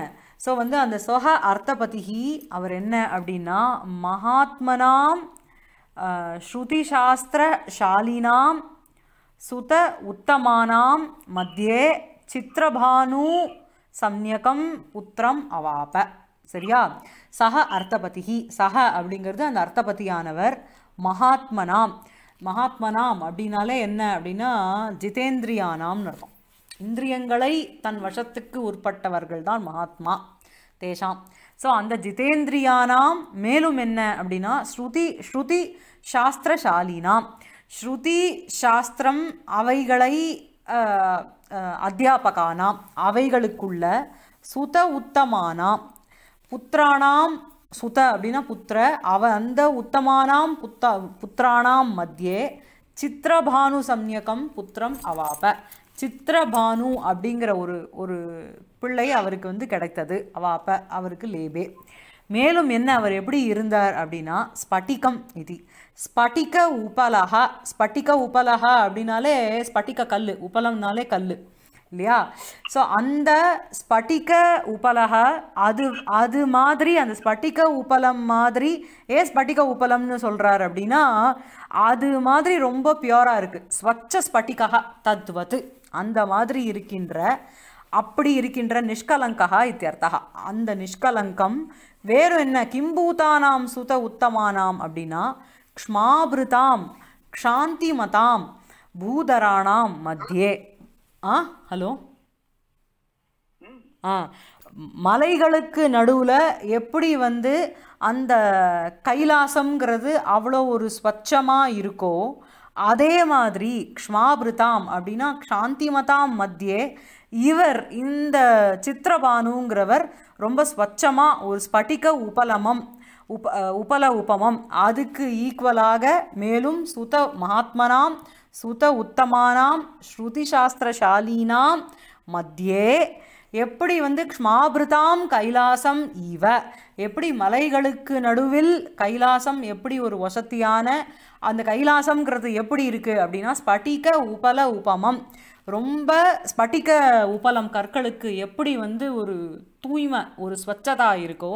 A: ஸோ வந்து அந்த சொக அர்த்தபதிகி அவர் என்ன அப்படின்னா மகாத்மனாம் ஸ்ருதி சாஸ்திர ஷாலினாம் சுத உத்தமானாம் மத்தியே சித்திரபானு சம்யகம் உத்திரம் அவாப. சரியா? சக அர்த்தபதிகி சக அப்படிங்கிறது அந்த அர்த்தபதியானவர் மகாத்மனாம். மகாத்மனாம் அப்படின்னாலே என்ன அப்படின்னா ஜிதேந்திரியானாம்னு அர்த்தம். இந்திரியங்களை தன் வசத்துக்கு உட்பட்டவர்கள் தான் மகாத்மா. தேஷாம். ஸோ அந்த ஜிதேந்திரியானாம் மேலும் என்ன அப்படின்னா ஸ்ருதி ஸ்ருதி சாஸ்திரசாலினாம். ஸ்ருதி சாஸ்திரம் அவைகளை அத்தியாபகானாம். அவைகளுக்குள்ள சுத உத்தமானாம். புத்திராணாம் சுத அப்படின்னா புத்திர. அவ அந்த உத்தமானாம் புத்த புத்திராணாம் மத்தியே. சித்திரபானு சம்யகம் புத்திரம் அவாப. சித்திரபானு அப்படிங்கிற ஒரு ஒரு பிள்ளை அவருக்கு வந்து கிடைத்தது. அவாப்ப அவருக்கு லேபே. மேலும் என்ன அவர் எப்படி இருந்தார் அப்படின்னா ஸ்பட்டிகம் இது. ஸ்பட்டிக உபலகா ஸ்பட்டிக உபலகா அப்படின்னாலே ஸ்பட்டிக கல் உபலம்னாலே கல் இல்லையா? ஸோ அந்த ஸ்பட்டிக உபலக அது அது மாதிரி அந்த ஸ்பட்டிக உபலம் மாதிரி ஏன் ஸ்பட்டிக உபலம்னு சொல்கிறார் அப்படின்னா அது மாதிரி ரொம்ப பியூராக இருக்குது ஸ்வச்ச ஸ்பட்டிகா தத்வத்து அந்த மாதிரி இருக்கின்ற அப்படி இருக்கின்ற நிஷ்கலங்கா இத்தியர்த்தா அந்த நிஷ்கலங்கம் வேறு என்ன? கிம்பூதானாம் சுத உத்தமானாம் அப்படின்னா க்ஷ்மாபிருதாம் க்ஷாந்திமதாம் பூதராணாம் மத்தியே. ஆ ஹலோ. ஆ மலைகளுக்கு நடுவில் எப்படி வந்து அந்த கைலாசம்ங்கிறது அவ்வளோ ஒரு ஸ்வச்சமாக இருக்கோ அதே மாதிரி க்ஷ்மாபிருதாம் அப்படின்னா சாந்திமதாம் மத்தியே இவர் இந்த சித்திரபானுங்கிறவர் ரொம்ப ஸ்வச்சமாக ஒரு ஸ்பட்டிக உபலமம் உப உபல உபமம். அதுக்கு ஈக்குவலாக மேலும் சுத மகாத்மனாம் சுத உத்தமானாம் ஸ்ருதிசாஸ்திரசாலீனாம் மத்தியே. எப்படி வந்து க்ஷ்மாபிருதாம் கைலாசம் இவ எப்படி மலைகளுக்கு நடுவில் கைலாசம் எப்படி ஒரு வசதியான அந்த கைலாசம்ங்கிறது எப்படி இருக்குது அப்படின்னா ஸ்பட்டிக உபல உபமம். ரொம்ப ஸ்பட்டிக உபலம் கற்களுக்கு எப்படி வந்து ஒரு தூய்மை ஒரு ஸ்வச்சதா இருக்கோ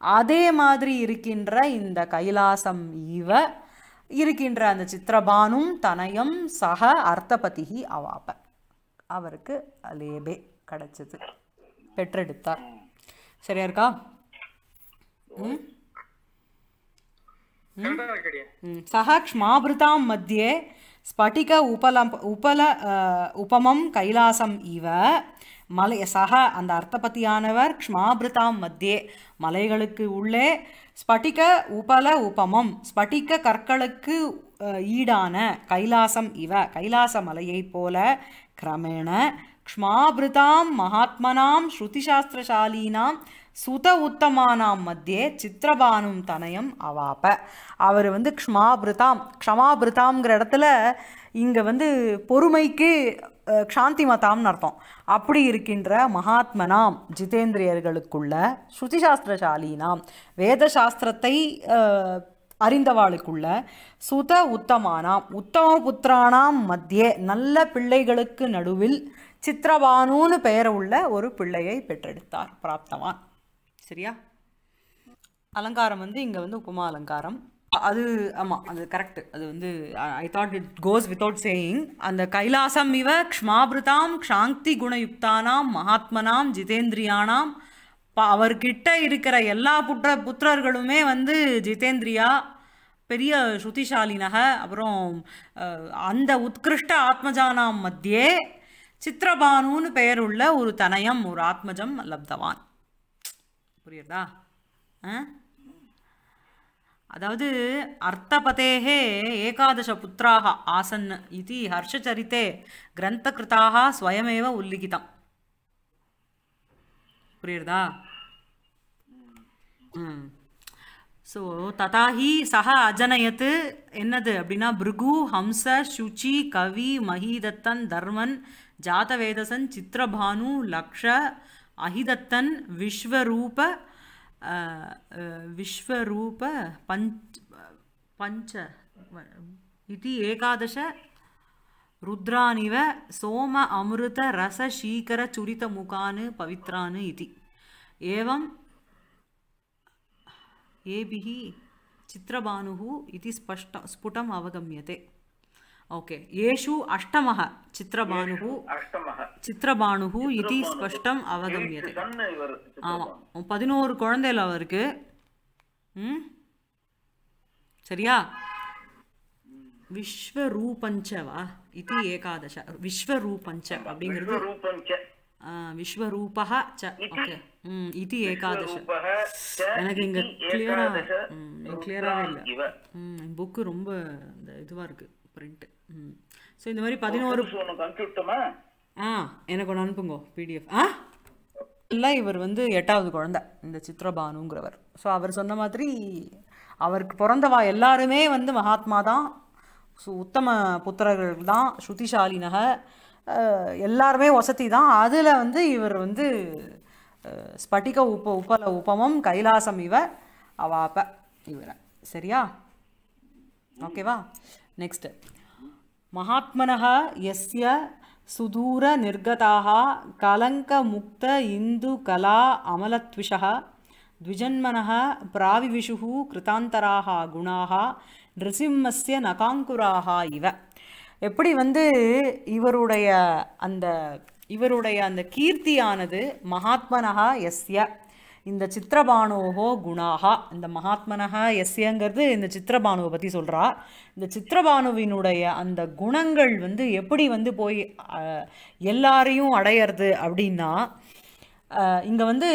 A: அதே மாதிரி இருக்கின்ற இந்த கைலாசம் இவ இருக்கின்ற அந்த சித்திரபானும் தனயம் சக அர்த்தபதிகி அவாப்ப. அவருக்கு லேபே கிடைச்சது. பெற்றெடுத்தார். சரியா இருக்கா? ம்? சக க்ஷ்மாபிருதாம் மத்தியே ஸ்பட்டிக உபலம் உபல உபமம் கைலாசம் இவ. மலை சக அந்த அர்த்தபத்தியானவர் க்ஷ்மாபிருதாம் மத்தியே மலைகளுக்கு உள்ளே ஸ்பட்டிக உபல உபமம். ஸ்பட்டிக கற்களுக்கு ஈடான கைலாசம் இவ. கைலாச மலையைப் போல கிரமேண க்ஷ்மாபிருதாம் மகாத்மனாம் ஸ்ருதிசாஸ்திரசாலீனாம் சுத உத்தமானாம் மத்தியே சித்திரபானும் தனயம் அவாப்ப அவர் வந்து க்ஷ்மாபிருதாம். க்ஷமாபிருதாம்ங்கிற இடத்துல இங்கே வந்து பொறுமைக்கு சாந்தி மதாம்னு அர்த்தம். அப்படி இருக்கின்ற மகாத்மனாம் ஜிதேந்திரியர்களுக்குள்ள ஸ்ருதி சாஸ்திரசாலினாம் வேத சாஸ்திரத்தை அறிந்தவாளுக்குள்ள சுத உத்தமானாம். உத்தம புத்திரானாம் மத்தியே நல்ல பிள்ளைகளுக்கு நடுவில் சித்திரபானுன்னு பெயர் உள்ள ஒரு பிள்ளையை பெற்றெடுத்தார் பிராப்தவான். சரியா? அலங்காரம் வந்து இங்கே வந்து உப்புமா அலங்காரம். அது ஆமாம் அது கரெக்ட் அது வந்து I thought it goes without saying அந்த கைலாசம் இவ க்ஷ்மாபிருதாம் க்ஷாந்தி குணயுக்தானாம் மகாத்மனாம் ஜிதேந்திரியானாம். ப- அவர்கிட்ட இருக்கிற எல்லா புற்ற புத்திரர்களுமே வந்து ஜிதேந்திரியா. பெரிய ஸ்ருதிசாலினக அப்புறம் அந்த உத்கிருஷ்ட ஆத்மஜானாம் மத்தியே சித்திரபானுன்னு பெயருள்ள ஒரு தனயம் ஒரு ஆத்மஜம் லப்தவான். புரியுதா? ஆ? அதாவது அர்த்தபதேகே ஏகாதச புத்திராக ஆசன் இது ஹர்ஷச்சரித்தே கிரந்தகிருதாக ஸ்வயமேவ உல்லிகிதம் புரியுறதா? ம். ஸோ ததாஹி சக அஜனயத்து என்னது அப்படின்னா பிருகு ஹம்ச சுச்சி கவி மஹிதத்தன் தர்மன் ஜாதவேதசன் சித்ரபானு லக்ஷ அஹிதத்தன் விஸ்வரூப විශ්වරූප පංච ඉටි ඒකාදශ රුද්‍රානිව සෝම අමෘත රස ශීකර චුරිත මුකාන පවිත්‍රාන ඉති. ඒවම් ඒබිහි චිත්‍රභානුහු ඉති ස්පෂ්ට ස්පුටම් අවගම්යතේ. ओके येषु अष्टमः चित्रभानुः
B: அஷ்டமக
A: चित्रभानुः इति स्पष्टम् अवगम्यते
B: சன் இவர்
A: ஆமாம் பதினோரு குழந்தைகள் அவருக்கு ம் சரியா விஸ்வரூபஞ்சவா இது ஏகாதச விஸ்வரூபஞ்ச அப்படிங்கிறது
B: ரூபஞ்ச
A: ஆ, விஸ்வரூபः ச ஓகே ம் இது ஏகாதச
B: ரூபக
A: எனக்கு இங்க கிளியரா
B: ஏகாதச
A: ம் கிளியராகவே இல்லை
B: இவ
A: ம் புக்கு ரொம்ப இந்த இதுவாக இருக்குது பிரிண்ட்டு ம் ஸோ இந்த மாதிரி பதினோரு
B: அனுப்பிவிட்டோமா
A: ஆ எனக்கு ஒன்று அனுப்புங்கோ பிடிஎஃப் ஆ? இல்லை இவர் வந்து எட்டாவது குழந்தை இந்த சித்ரபானுங்கிறவர் ஸோ அவர் சொன்ன மாதிரி அவருக்கு பிறந்தவா எல்லாருமே வந்து மகாத்மா தான். ஸோ உத்தம புத்திரர்கள் தான் ஸ்ருதிசாலினக அஹ், எல்லாருமே வசதி தான். அதில் வந்து இவர் வந்து ஸ்பட்டிக உப உபல உபமம் கைலாசம் இவ அவாப்ப இவரை. சரியா? ஓகேவா? நெக்ஸ்ட் महात्मनः यस्य सुदूरनिर्गताः कलङ्कमुक्त इन्दुकला अमलत्विषः द्विजन्मनः प्राविविशुः कृतान्तराः गुणाः நிருசிம்மஸ்ய நகாங்குராக இவ எப்படி வந்து இவருடைய அந்த இவருடைய அந்த கீர்த்தியானது மகாத்மனஹா எஸ்ய இந்த சித்திரபானோகோ குணாகா இந்த மகாத்மனகா எஸ்யங்கிறது இந்த சித்திரபானுவை பற்றி சொல்கிறா இந்த சித்திரபானுவினுடைய அந்த குணங்கள் வந்து எப்படி வந்து போய் எல்லாரையும் அடையிறது அப்படின்னா இங்கே வந்து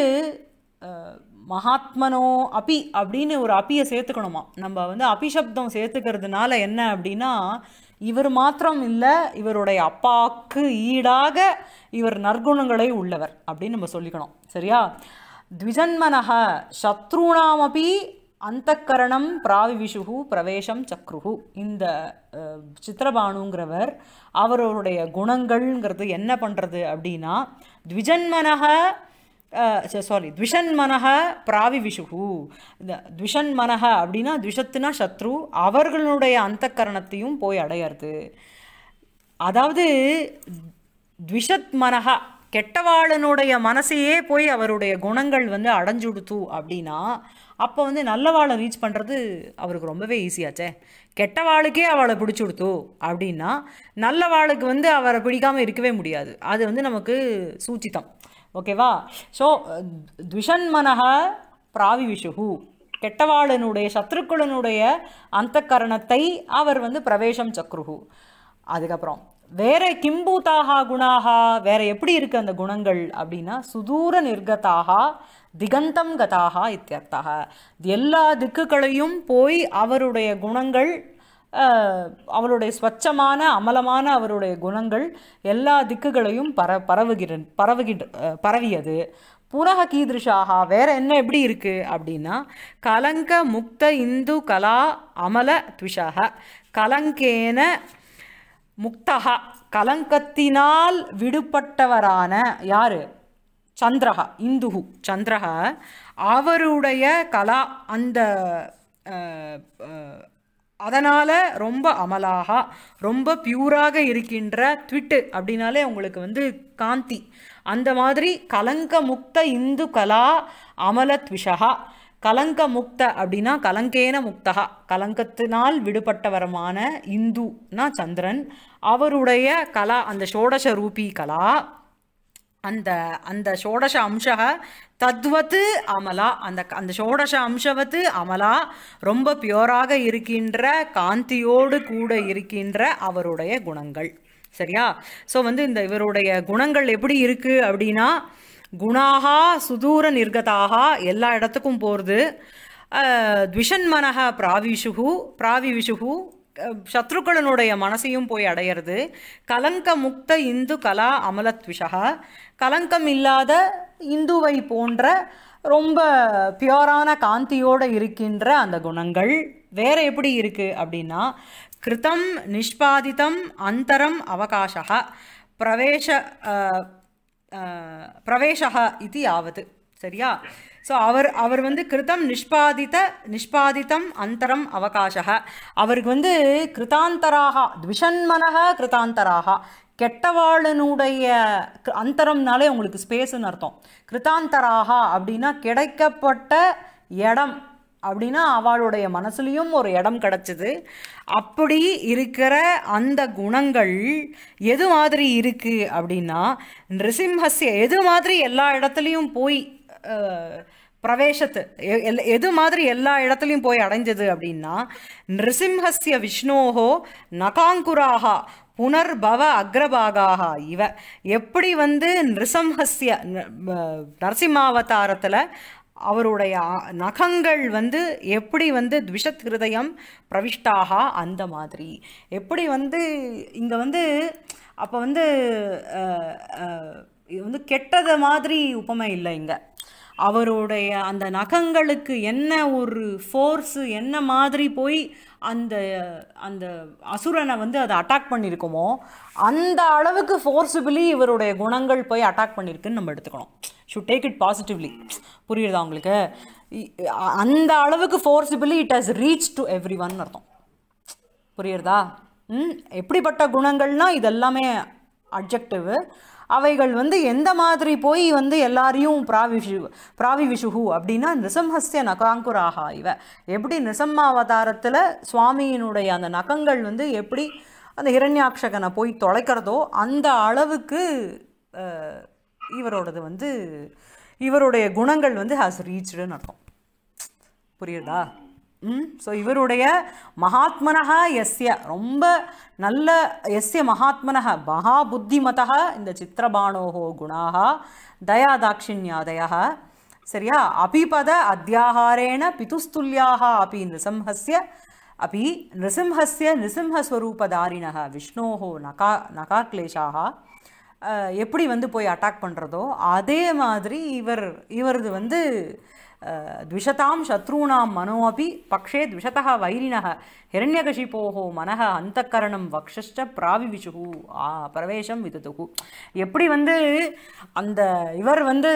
A: மகாத்மனோ அபி அப்படின்னு ஒரு அப்பியை சேர்த்துக்கணுமா? நம்ம வந்து அபிசப்தம் சேர்த்துக்கிறதுனால என்ன அப்படின்னா இவர் மாத்திரம் இல்லை இவருடைய அப்பாவுக்கு ஈடாக இவர் நற்குணங்களை உள்ளவர் அப்படின்னு நம்ம சொல்லிக்கணும். சரியா? द्विजन्मनः சத்ருணாமபி அந்தக்கரணம் பிராவிவிஷுகு பிரவேசம் சக்ருகு இந்த சித்திரபானுங்கிறவர் அவருடைய குணங்கள்ங்கிறது என்ன பண்ணுறது அப்படின்னா த்விஜன்மனக சாரி த்விஷன்மனக பிராவிவிஷுகு இந்த த்விஷன்மனக அப்படின்னா த்விஷத்துனா சத்ரு அவர்களுடைய அந்தக்கரணத்தையும் போய் அடையிறது. அதாவது த்விஷத் மனஹா கெட்டவாளனுடைய மனசையே போய் அவருடைய குணங்கள் வந்து அடைஞ்சுடுத்து அப்படின்னா அப்போ வந்து நல்லவாளை ரீச் பண்ணுறது அவருக்கு ரொம்பவே ஈஸியாச்சே கெட்டவாளுக்கே அவளை பிடிச்சி கொடுத்து அப்படின்னா நல்லவாளுக்கு வந்து அவரை பிடிக்காமல் இருக்கவே முடியாது. அது வந்து நமக்கு சூச்சிதம் ஓகேவா ஸோ துஷன்மனக பிராவி விஷுகு கெட்டவாளனுடைய சத்ருக்குளனுடைய அந்த கரணத்தை அவர் வந்து பிரவேசம் சக்ருகு அதுக்கப்புறம் வேற கிம்பூதாகா குணாகா வேற எப்படி இருக்கு அந்த குணங்கள் அப்படின்னா சுதூர நிர்கதாகா திகந்தம் கதாகா இத்தியர்த்தாக. எல்லா திக்குகளையும் போய் அவருடைய குணங்கள் அவளுடைய அவருடைய ஸ்வச்சமான அமலமான அவருடைய குணங்கள் எல்லா திக்குகளையும் பர பரவுகிற பரவுகின்ற பரவியது. புனக கீதிருஷாகா வேற என்ன எப்படி இருக்கு அப்படின்னா கலங்க முக்த இந்து கலா அமல துஷாக கலங்கேன முக்தகா கலங்கத்தினால் விடுபட்டவரான யாரு? சந்திரகா இந்துகு சந்திரகா அவருடைய கலா அந்த அதனால் ரொம்ப அமலாக ரொம்ப பியூராக இருக்கின்ற ட்விட்டு அப்படின்னாலே உங்களுக்கு வந்து காந்தி. அந்த மாதிரி கலங்க முக்த இந்து கலா அமலத்விஷகா கலங்க முக்த அப்படின்னா கலங்கேன முக்தகா கலங்கத்தினால் விடுபட்டவரமான இந்துனா சந்திரன் அவருடைய கலா அந்த ஷோடச ரூபி கலா அந்த அந்த ஷோடச அம்சக தத்வத்து அமலா அந்த அந்த ஷோடச அம்சவத்து அமலா ரொம்ப பியோராக இருக்கின்ற காந்தியோடு கூட இருக்கின்ற அவருடைய குணங்கள். சரியா? ஸோ வந்து இந்த இவருடைய குணங்கள் எப்படி இருக்குது அப்படின்னா குணாகா சுதூர நிர்கதாக எல்லா இடத்துக்கும் போகிறது த்விஷன்மனக பிராவிஷுகு பிராவிவிஷுகு சத்ருக்களனுடைய மனசையும் போய் அடையிறது. கலங்க முக்த இந்து கலா அமலத்விஷக கலங்கம் இல்லாத இந்துவை போன்ற ரொம்ப பியோரான காந்தியோடு இருக்கின்ற அந்த குணங்கள் வேற எப்படி இருக்கு அப்படின்னா கிருதம் நிஷ்பாதிதம் அந்தரம் அவகாசக பிரவேச அஹ், பிரவேசக இது யாவது சரியா? ஸோ அவர் அவர் வந்து கிருதம் நிஷ்பாதித நிஷ்பாதித்தம் அந்தரம் அவகாசக. அவருக்கு வந்து கிருதாந்தராக த்விஷன்மனக கிருதாந்தராக. கெட்டவாளனுடைய அந்தரம்னாலே உங்களுக்கு ஸ்பேஸ்னு அர்த்தம். கிருதாந்தராக அப்படின்னா கிடைக்கப்பட்ட இடம். அப்படின்னா அவளுடைய மனசுலையும் ஒரு இடம் கிடச்சிது. அப்படி இருக்கிற அந்த குணங்கள் எது மாதிரி இருக்குது அப்படின்னா நிருசிம்ஹஸ்ய எது மாதிரி எல்லா இடத்துலையும் போய் பிரவேசத்து எ- எல்- எது மாதிரி எல்லா இடத்துலையும் போய் அடைஞ்சது அப்படின்னா நிருசிம்ஹஸ்ய விஷ்ணோஹோ நகாங்குராகா புனர்பவ அக்ரபாகாக இவ. எப்படி வந்து நிருசம்ஹஸ்ய நரசிம்மாவதாரத்தில் அவருடைய நகங்கள் வந்து எப்படி வந்து த்விஷத் ஹிருதயம் பிரவிஷ்டாக அந்த மாதிரி. எப்படி வந்து இங்கே வந்து அப்போ வந்து இது வந்து கெட்டது மாதிரி உப்பமை இல்லை இங்கே. அவருடைய அந்த நகங்களுக்கு என்ன ஒரு ஃபோர்ஸு என்ன மாதிரி போய் அந்த அந்த அசுரனை வந்து அதை அட்டாக் பண்ணியிருக்குமோ அந்த அளவுக்கு ஃபோர்ஸிபிளி இவருடைய குணங்கள் போய் அட்டாக் பண்ணியிருக்குன்னு நம்ம எடுத்துக்கணும். ஷுட் டேக் இட் பாசிட்டிவ்லி புரியுதா உங்களுக்கு? இ- அந்த அளவுக்கு forcibly it has reach to every one அர்த்தம். புரியுறதா? ம் எப்படிப்பட்ட குணங்கள்னா இதெல்லாமே அட்ஜெக்டிவ் அவைகள் வந்து எந்த மாதிரி போய் வந்து எல்லாரையும் பிராவிஷு பிராவி விஷுகு அப்படின்னா நிசம்ஹஸ்ய நகாங்குராகா இவ. எப்படி நிசம்மாவதாரத்தில் சுவாமியினுடைய அந்த நகங்கள் வந்து எப்படி அந்த ஹிரண்யாக்ஷகனை போய் தொலைக்கிறதோ அந்த அளவுக்கு இவரோடது வந்து இவருடைய குணங்கள் வந்து ஹாஸ் ரீச்டுன்னு அர்த்தம். புரியுதா? ஸோ இவருடைய மகாத்மனக எஸ்ய ரொம்ப நல்ல எஸ்ய மகாத்மனக மகா புத்திமதக இந்த சித்திரபாணோகோ குணாக தயா தாட்சிணியாதய சரியா? அபிபத அத்தியாகாரேண பிதுஸ்துல்யாக அபி நிருசிம்ஹஸ்ய அபி நிருசிம்ஹஸ்ய நிருசிம்ஹஸ்வரூபதாரிணக விஷ்ணோஹோ நகா நகாக்லேஷாக எப்படி வந்து போய் அட்டாக் பண்ணுறதோ அதே மாதிரி இவர் இவரது வந்து द्विषतां शत्रूणां मनो अपि पक्षे द्विषतः वैरिणः। हिरण्यकशिपोः மனக அந்தக்கரணம் வக்ஷஷ்ட பிராவிவிசுகு ஆ பிரவேசம் எப்படி வந்து அந்த இவர் வந்து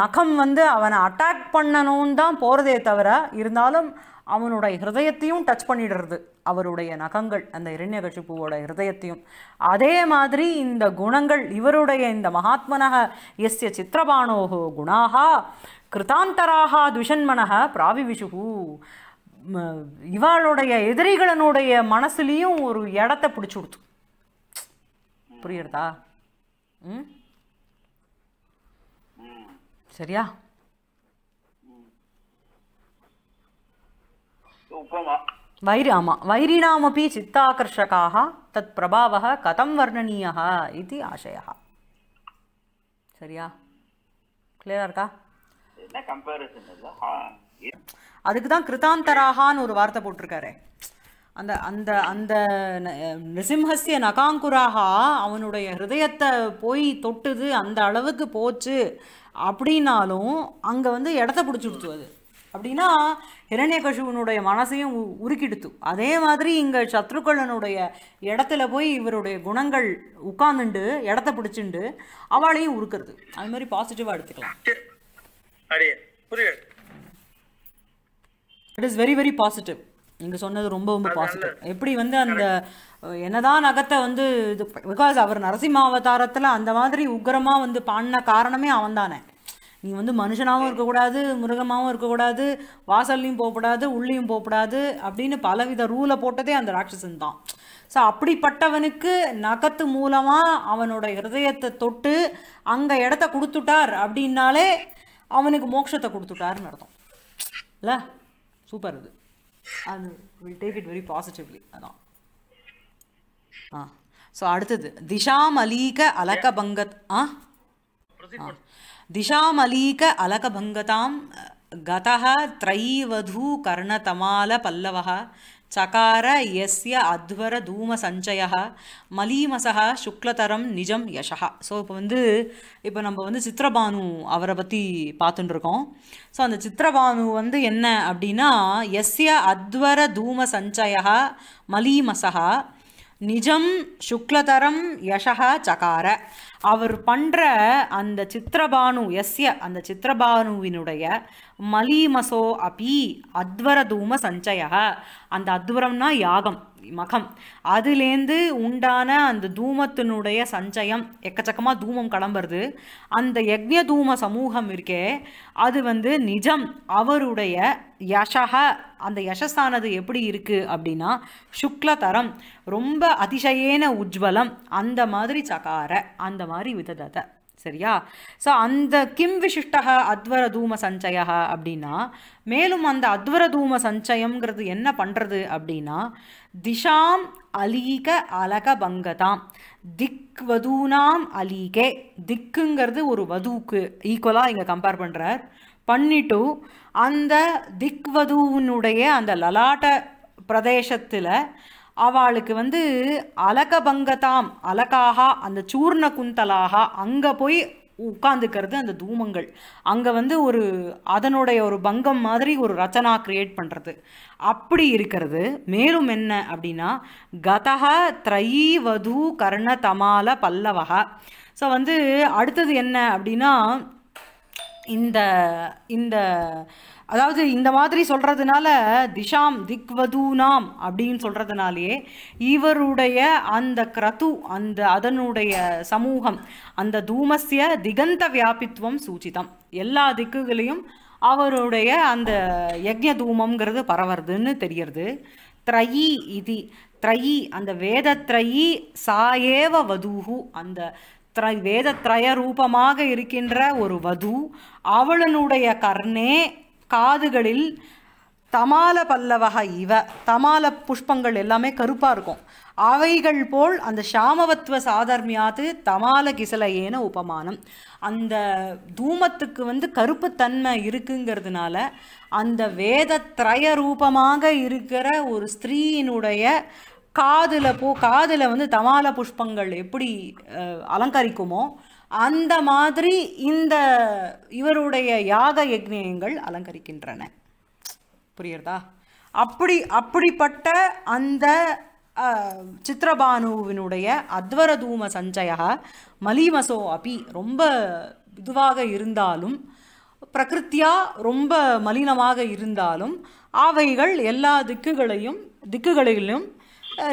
A: நகம் வந்து அவனை அட்டாக் பண்ணணும்னு தான் போகிறதே தவிர இருந்தாலும் அவனுடைய ஹிருதயத்தையும் டச் பண்ணிடுறது. அவருடைய நகங்கள் அந்த இரண்யகசிப்புவோட ஹிருதயத்தையும் அதே மாதிரி இந்த குணங்கள் இவருடைய இந்த மகாத்மனக எஸ்ய சித்திரபாணோகோ குணாகா கிருதாந்தராக துஷன்மனக பிராவிவிஷுகு இவாளுடைய எதிரிகளினுடைய மனசுலேயும் ஒரு இடத்த பிடிச்சி கொடுத்து. புரியுறதா? ம்? சரியா?
B: உப்பமா
A: வைரி ஆமாம் வைரிணாமப்பி சித்தாகர்ஷகாக தத் பிரபாவ கதம் வர்ணனீயா இது ஆசய சரியா? கிளியராக இருக்கா? அதுக்கு தான் கிருதாந்தராகான்னு ஒரு வார்த்தை போட்டிருக்காரு. அந்த அந்த அந்த நிசிம்ஹஸ்ய நகாங்குராக அவனுடைய ஹிருதயத்தை போய் தொட்டுது அந்த அளவுக்கு போச்சு அப்படின்னாலும் அங்கே வந்து இடத்த பிடிச்சி கொடுத்து அது. அப்படின்னா ஹிரண்யகசுவனுடைய மனசையும் உருக்கிடுத்து. அதே மாதிரி இங்கே சத்ருக்கலனுடைய இடத்துல போய் இவருடைய குணங்கள் உட்கார்ந்துண்டு இடத்த பிடிச்சிண்டு அவளையும் உருக்குறது. அது மாதிரி பாசிட்டிவாக எடுத்துக்கலாம். It is very very positive நீங்கள் சொன்னது ரொம்ப ரொம்ப பாசிட்டிவ் எப்படி வந்து அந்த என்னதான் நகத்தை வந்து இது பிகாஸ் அவர் நரசிம்மாவதாரத்தில் அந்த மாதிரி உக்கிரமாக வந்து பாடின காரணமே அவன் தானே நீ வந்து மனுஷனாகவும் இருக்கக்கூடாது மிருகமாகவும் இருக்கக்கூடாது வாசல்லையும் போகக்கூடாது உள்ளேயும் போகக்கூடாது அப்படின்னு பலவித ரூலை போட்டதே அந்த ராட்சசன் தான். ஸோ அப்படிப்பட்டவனுக்கு நகத்து மூலமாக அவனோட ஹிருதயத்தை தொட்டு அங்கே இடத்த கொடுத்துட்டார் அப்படின்னாலே அவனுக்கு மோட்சத்தை கொடுத்துட்டாருன்னு அர்த்தம். இல்லை? சூப்பர் இது. அது will take it very positively அதான். ஆ. ஸோ அடுத்தது. திஷாமலீக அலகபங்கத் ஆ? ஆ. திஷாமலீக அலகபங்கதாம் கதः त्रयीवधू कर्णतमालपल्लवः चकार यस्य அத்வர தூம சஞ்சய மலீமசக சுக்லதரம் நிஜம் யசः ஸோ இப்போ வந்து இப்போ நம்ம வந்து சித்திரபானு அவரை பற்றி பார்த்துட்டு இருக்கோம் ஸோ அந்த சித்திரபானு வந்து என்ன அப்படின்னா எஸ்ய அத்வர தூம சஞ்சய மலீமசக நிஜம் சுக்லதரம் யசக சகார. அவர் பண்ணுற அந்த சித்திரபானு எஸ்ய அந்த சித்திரபானுவினுடைய மலீமசோ அபி அத்வரதூம சஞ்சயா அந்த அத்வரம்னா யாகம். மகம். அதுலேருந்து உண்டான அந்த தூமத்தினுடைய சஞ்சயம் எக்கச்சக்கமாக தூமம் கிளம்புறது அந்த யக்ஞ தூம சமூகம் இருக்கே அது வந்து நிஜம் அவருடைய யசக அந்த யசஸானது எப்படி இருக்குது அப்படின்னா சுக்லதரம் ரொம்ப அதிசயேன உஜ்வலம் அந்த மாதிரி சகார அந்த மாதிரி விததத. சரியா? ஸோ அந்த கிம் விசிஷ்டக அத்வர தூம சஞ்சயா அப்படின்னா மேலும் அந்த அத்வர தூம சஞ்சயம்ங்கிறது என்ன பண்ணுறது அப்படின்னா திஷாம் அலீக அலக பங்கதாம். திக் வதூனாம் அலீகே. திக்குங்கிறது ஒரு வதுவுக்கு ஈக்குவலாக இங்கே கம்பேர் பண்ணுறார் பண்ணிட்டு அந்த திக்வதுவினுடைய அந்த லலாட்ட பிரதேசத்தில் அவளுக்கு வந்து அலகபங்கதாம் அலகாகா அந்த சூர்ண குந்தலாகா அங்கே போய் உட்காந்துக்கிறது அந்த தூமங்கள். அங்கே வந்து ஒரு அதனுடைய ஒரு பங்கம் மாதிரி ஒரு ரச்சனா கிரியேட் பண்ணுறது அப்படி இருக்கிறது. மேலும் என்ன அப்படின்னா கதக த்ரயி வது கர்ண தமால பல்லவக ஸோ வந்து அடுத்தது என்ன அப்படின்னா இந்த இந்த அதாவது இந்த மாதிரி சொல்கிறதுனால திஷாம் திக்வதூனாம் அப்படின்னு சொல்கிறதுனாலே இவருடைய அந்த கிரது அந்த அதனுடைய சமூகம் அந்த தூமஸ்ய திகந்த வியாபித்துவம் சூச்சிதம். எல்லா திக்குகளையும் அவருடைய அந்த யக்ஞ தூமம்ங்கிறது பரவறதுன்னு தெரியறது. த்ரயி இது த்ரயி அந்த வேதத்ரயி சாயேவ வதூஹு அந்த த்ர வேதத்ரய ரூபமாக இருக்கின்ற ஒரு வது அவளனுடைய கர்ணே காதுகளில் தமால பல்லவக இவ. தமால புஷ்பங்கள் எல்லாமே கருப்பாக இருக்கும். அவைகள் போல் அந்த சாமவத்துவ சாதர்மியாது தமால கிசலையேன உபமானம். அந்த தூமத்துக்கு வந்து கருப்புத்தன்மை இருக்குங்கிறதுனால அந்த வேத திரய ரூபமாக இருக்கிற ஒரு ஸ்திரீயினுடைய காதில் போ காதில் வந்து தமால புஷ்பங்கள் எப்படி அலங்கரிக்குமோ அந்த மாதிரி இந்த இவருடைய யாக யக்ஞங்கள் அலங்கரிக்கின்றன. புரியுறதா அப்படி அப்படிப்பட்ட அந்த சித்திரபானுவினுடைய அத்வர தூம சஞ்சயா மலிமசோ அபி ரொம்ப இதுவாக இருந்தாலும் பிரகிருத்தியா ரொம்ப மலினமாக இருந்தாலும் அவைகள் எல்லா திக்குகளையும் திக்குகளிலும்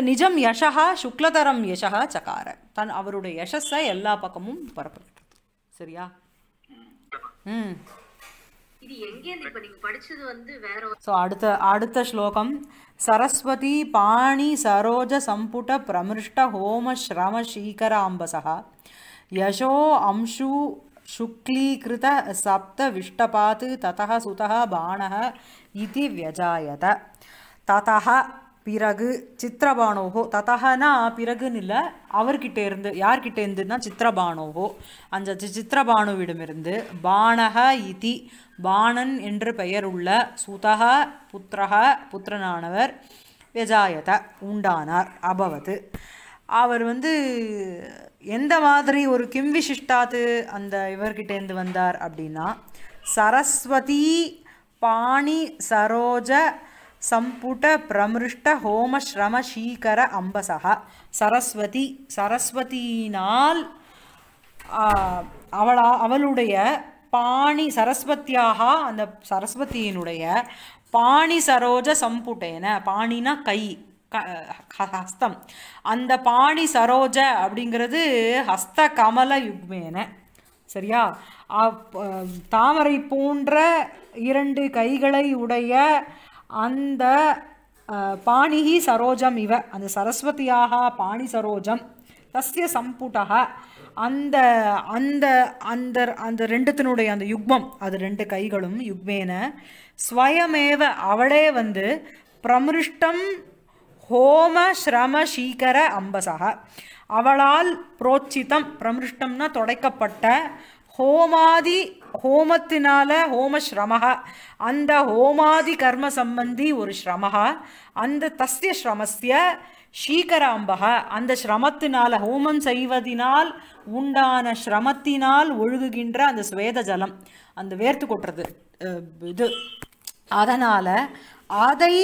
A: நிஜம் யசகா சுக்லதரம் யசகா சகார. தன் அவருடைய யசஸை எல்லா பக்கமும் பரப்புகிறது சரியா? ம். ஸோ அடுத்த அடுத்த ஸ்லோகம். சரஸ்வதி பாணி சரோஜ சம்புட பிரமிருஷ்ட ஹோம ஸ்ரம சீகர அம்பசா யசோ அம்சு சுக்லீகிருத சப்த விஷ்டபாத் ததः சுதः பாணः இதி வியஜாயத. ததः பிறகு சித்திரபானோகோ ததகனா பிறகுன்னு இல்லை அவர்கிட்ட இருந்து யார்கிட்ட இருந்துன்னா சித்திரபானோகோ அந்த சி- சித்திரபானுவிடமிருந்து பாணக இதி பாணன் என்று பெயருள்ள சுதக புத்திரக புத்திரனானவர் விஜாயத உண்டானார் அபவது. அவர் வந்து எந்த மாதிரி ஒரு கிம் விசிஷ்டாத்து அந்த இவர்கிட்டேருந்து வந்தார் அப்படின்னா சரஸ்வதி பாணி சரோஜ சம்புட பிரமிருஷ்ட ஹோம ஸ்ரம அம்பசக சரஸ்வதி சரஸ்வதியினால் அவளா அவளுடைய பாணி சரஸ்வத்தியாக அந்த சரஸ்வதியினுடைய பாணி சரோஜ சம்புட்டேன பாணினா கை க- ஹஸ்தம். அந்த பாணி சரோஜ அப்படிங்கிறது ஹஸ்த கமல யுக்மேன. சரியா? தாமரை போன்ற இரண்டு கைகளை உடைய அந்த பாணிஹி சரோஜம் இவ. அந்த சரஸ்வதியாக பாணி சரோஜம். தஸ்ய சம்புட்டக. அந்த அந்த அந்த அந்த ரெண்டுத்தினுடைய அந்த யுக்மம் அது ரெண்டு கைகளும் யுக்மேன ஸ்வயமேவ அவளே வந்து பிரமிருஷ்டம் ஹோம ஸ்ரம சீகர அம்பசக. அவளால் புரோச்சிதம் பிரமிருஷ்டம்னா தொடைக்கப்பட்ட ஹோமாதி ஹோமத்தினால ஹோம ஸ்ரமஹா. அந்த ஹோமாதி கர்ம சம்பந்தி ஒரு ஸ்ரமஹா. அந்த தஸ்ய ஸ்ரமஸ்ய ஷீகராம்பக அந்த ஸ்ரமத்தினால ஹோமம் செய்வதினால் உண்டான ஸ்ரமத்தினால் ஒழுகுகின்ற அந்த ஸ்வேத ஜலம். அந்த வேர்த்து கொட்டுறது இது. அதனால் அதை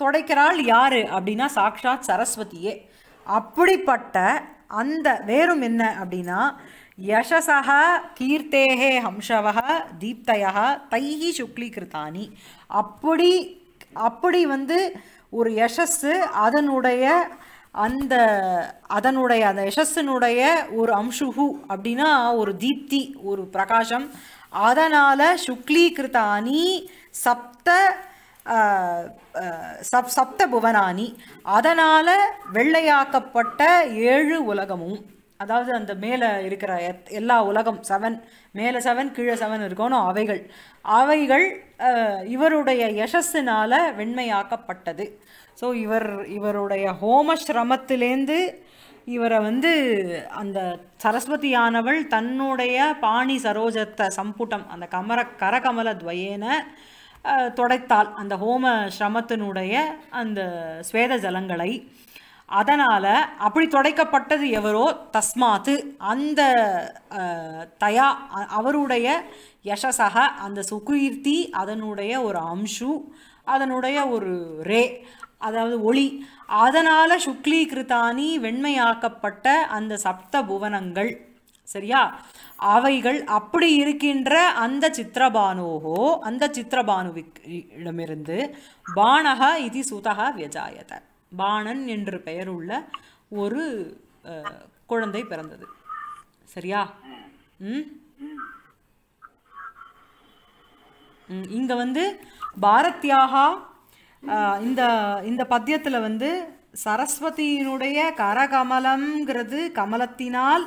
A: தொடைக்கிறாள் யாரு அப்படின்னா சாக்ஷாத் சரஸ்வதியே. அப்படிப்பட்ட அந்த வேறும் என்ன அப்படின்னா யசசக கீர்த்தேகே ஹம்சவக தீப்தய தைஹி சுக்லீகிருத்தானி அப்படி அப்படி வந்து ஒரு யசஸ்ஸு அதனுடைய அந்த அதனுடைய அந்த யசஸ்ஸினுடைய ஒரு அம்சுகு அப்படின்னா ஒரு தீப்தி ஒரு பிரகாசம். அதனால் சுக்லீகிருத்தானி சப்த சப் சப்த புவனானி. அதனால் வெள்ளையாக்கப்பட்ட ஏழு உலகமும். அதாவது அந்த மேலே இருக்கிற எத்- எல்லா உலகம் செவன் மேலே செவன் கீழே செவன் இருக்கணும் அவைகள். அவைகள் இவருடைய யசஸ்ஸினால் வெண்மையாக்கப்பட்டது. ஸோ இவர் இவருடைய ஹோமஸ்ரமத்திலேந்து இவரை வந்து அந்த சரஸ்வதியானவள் தன்னுடைய பாணி சரோஜத்த சம்புட்டம் அந்த கமர கரகமல துவயேன தொடைத்தாள். அந்த ஹோம ஸ்ரமத்தினுடைய அந்த ஸ்வேத ஜலங்களை அதனால் அப்படி தொடைக்கப்பட்டது எவரோ தஸ்மாத்து அந்த தயா அவருடைய யசசக அந்த சுகீர்த்தி அதனுடைய ஒரு அம்சு அதனுடைய ஒரு ரே அதாவது ஒளி அதனால் சுக்லீகிருத்தானி வெண்மையாக்கப்பட்ட அந்த சப்த புவனங்கள் சரியா? அவைகள் அப்படி இருக்கின்ற அந்த சித்திரபானோகோ அந்த சித்திரபானுவிக் இடமிருந்து பாணக இது சுதக வியஜாயத. பாணன் என்று பெயர் உள்ள ஒரு குழந்தை பிறந்தது. சரியா? ம்? ம், இங்க வந்து பாரத்யாகா இந்த இந்த பத்தியத்துல வந்து சரஸ்வதியினுடைய கரகமலம்ங்கிறது கமலத்தினால்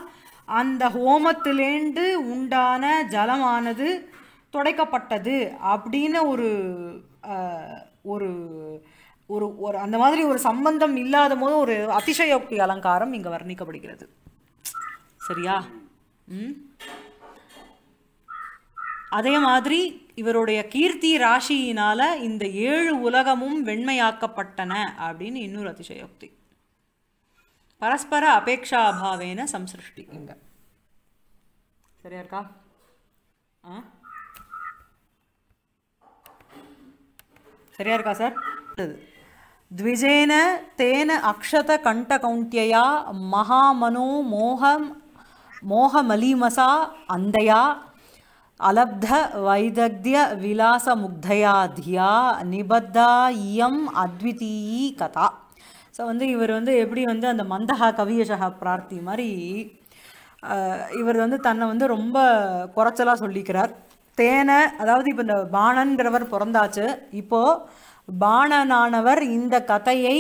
A: அந்த ஹோமத்திலேண்டு உண்டான ஜலமானது துடைக்கப்பட்டது அப்படின்னு ஒரு ஒரு ஒரு ஒரு அந்த மாதிரி ஒரு சம்பந்தம் இல்லாத போது ஒரு அதிசயோக்தி அலங்காரம் இங்கே வர்ணிக்கப்படுகிறது. சரியா? ம்? அதே மாதிரி இவருடைய கீர்த்தி ராசியினால இந்த ஏழு உலகமும் வெண்மையாக்கப்பட்டன அப்படின்னு இன்னொரு அதிசயோக்தி. பரஸ்பர அபேக்ஷா அபாவேன சம்சிருஷ்டி இங்க. சரியா இருக்கா? ஆ? சரியா இருக்கா சார்? द्विजेन तेन अक्षतकण्ठकौन्त्यया महामनो मोहं मोहमलीमसा अन्धया अलब्धवैदग्ध्यविलासमुग्धया धिया நிபத்தா இயம் அத்விதீயி கதா ஸோ வந்து இவர் வந்து எப்படி வந்து அந்த மந்தகா கவியசக பிரார்த்தி மாதிரி அஹ், இவர் வந்து தன்னை வந்து ரொம்ப குறைச்சலாக சொல்லிக்கிறார் தேனை அதாவது இப்போ இந்த பாணன்கிறவர் பிறந்தாச்சு இப்போது பாணனானவர் இந்த கதையை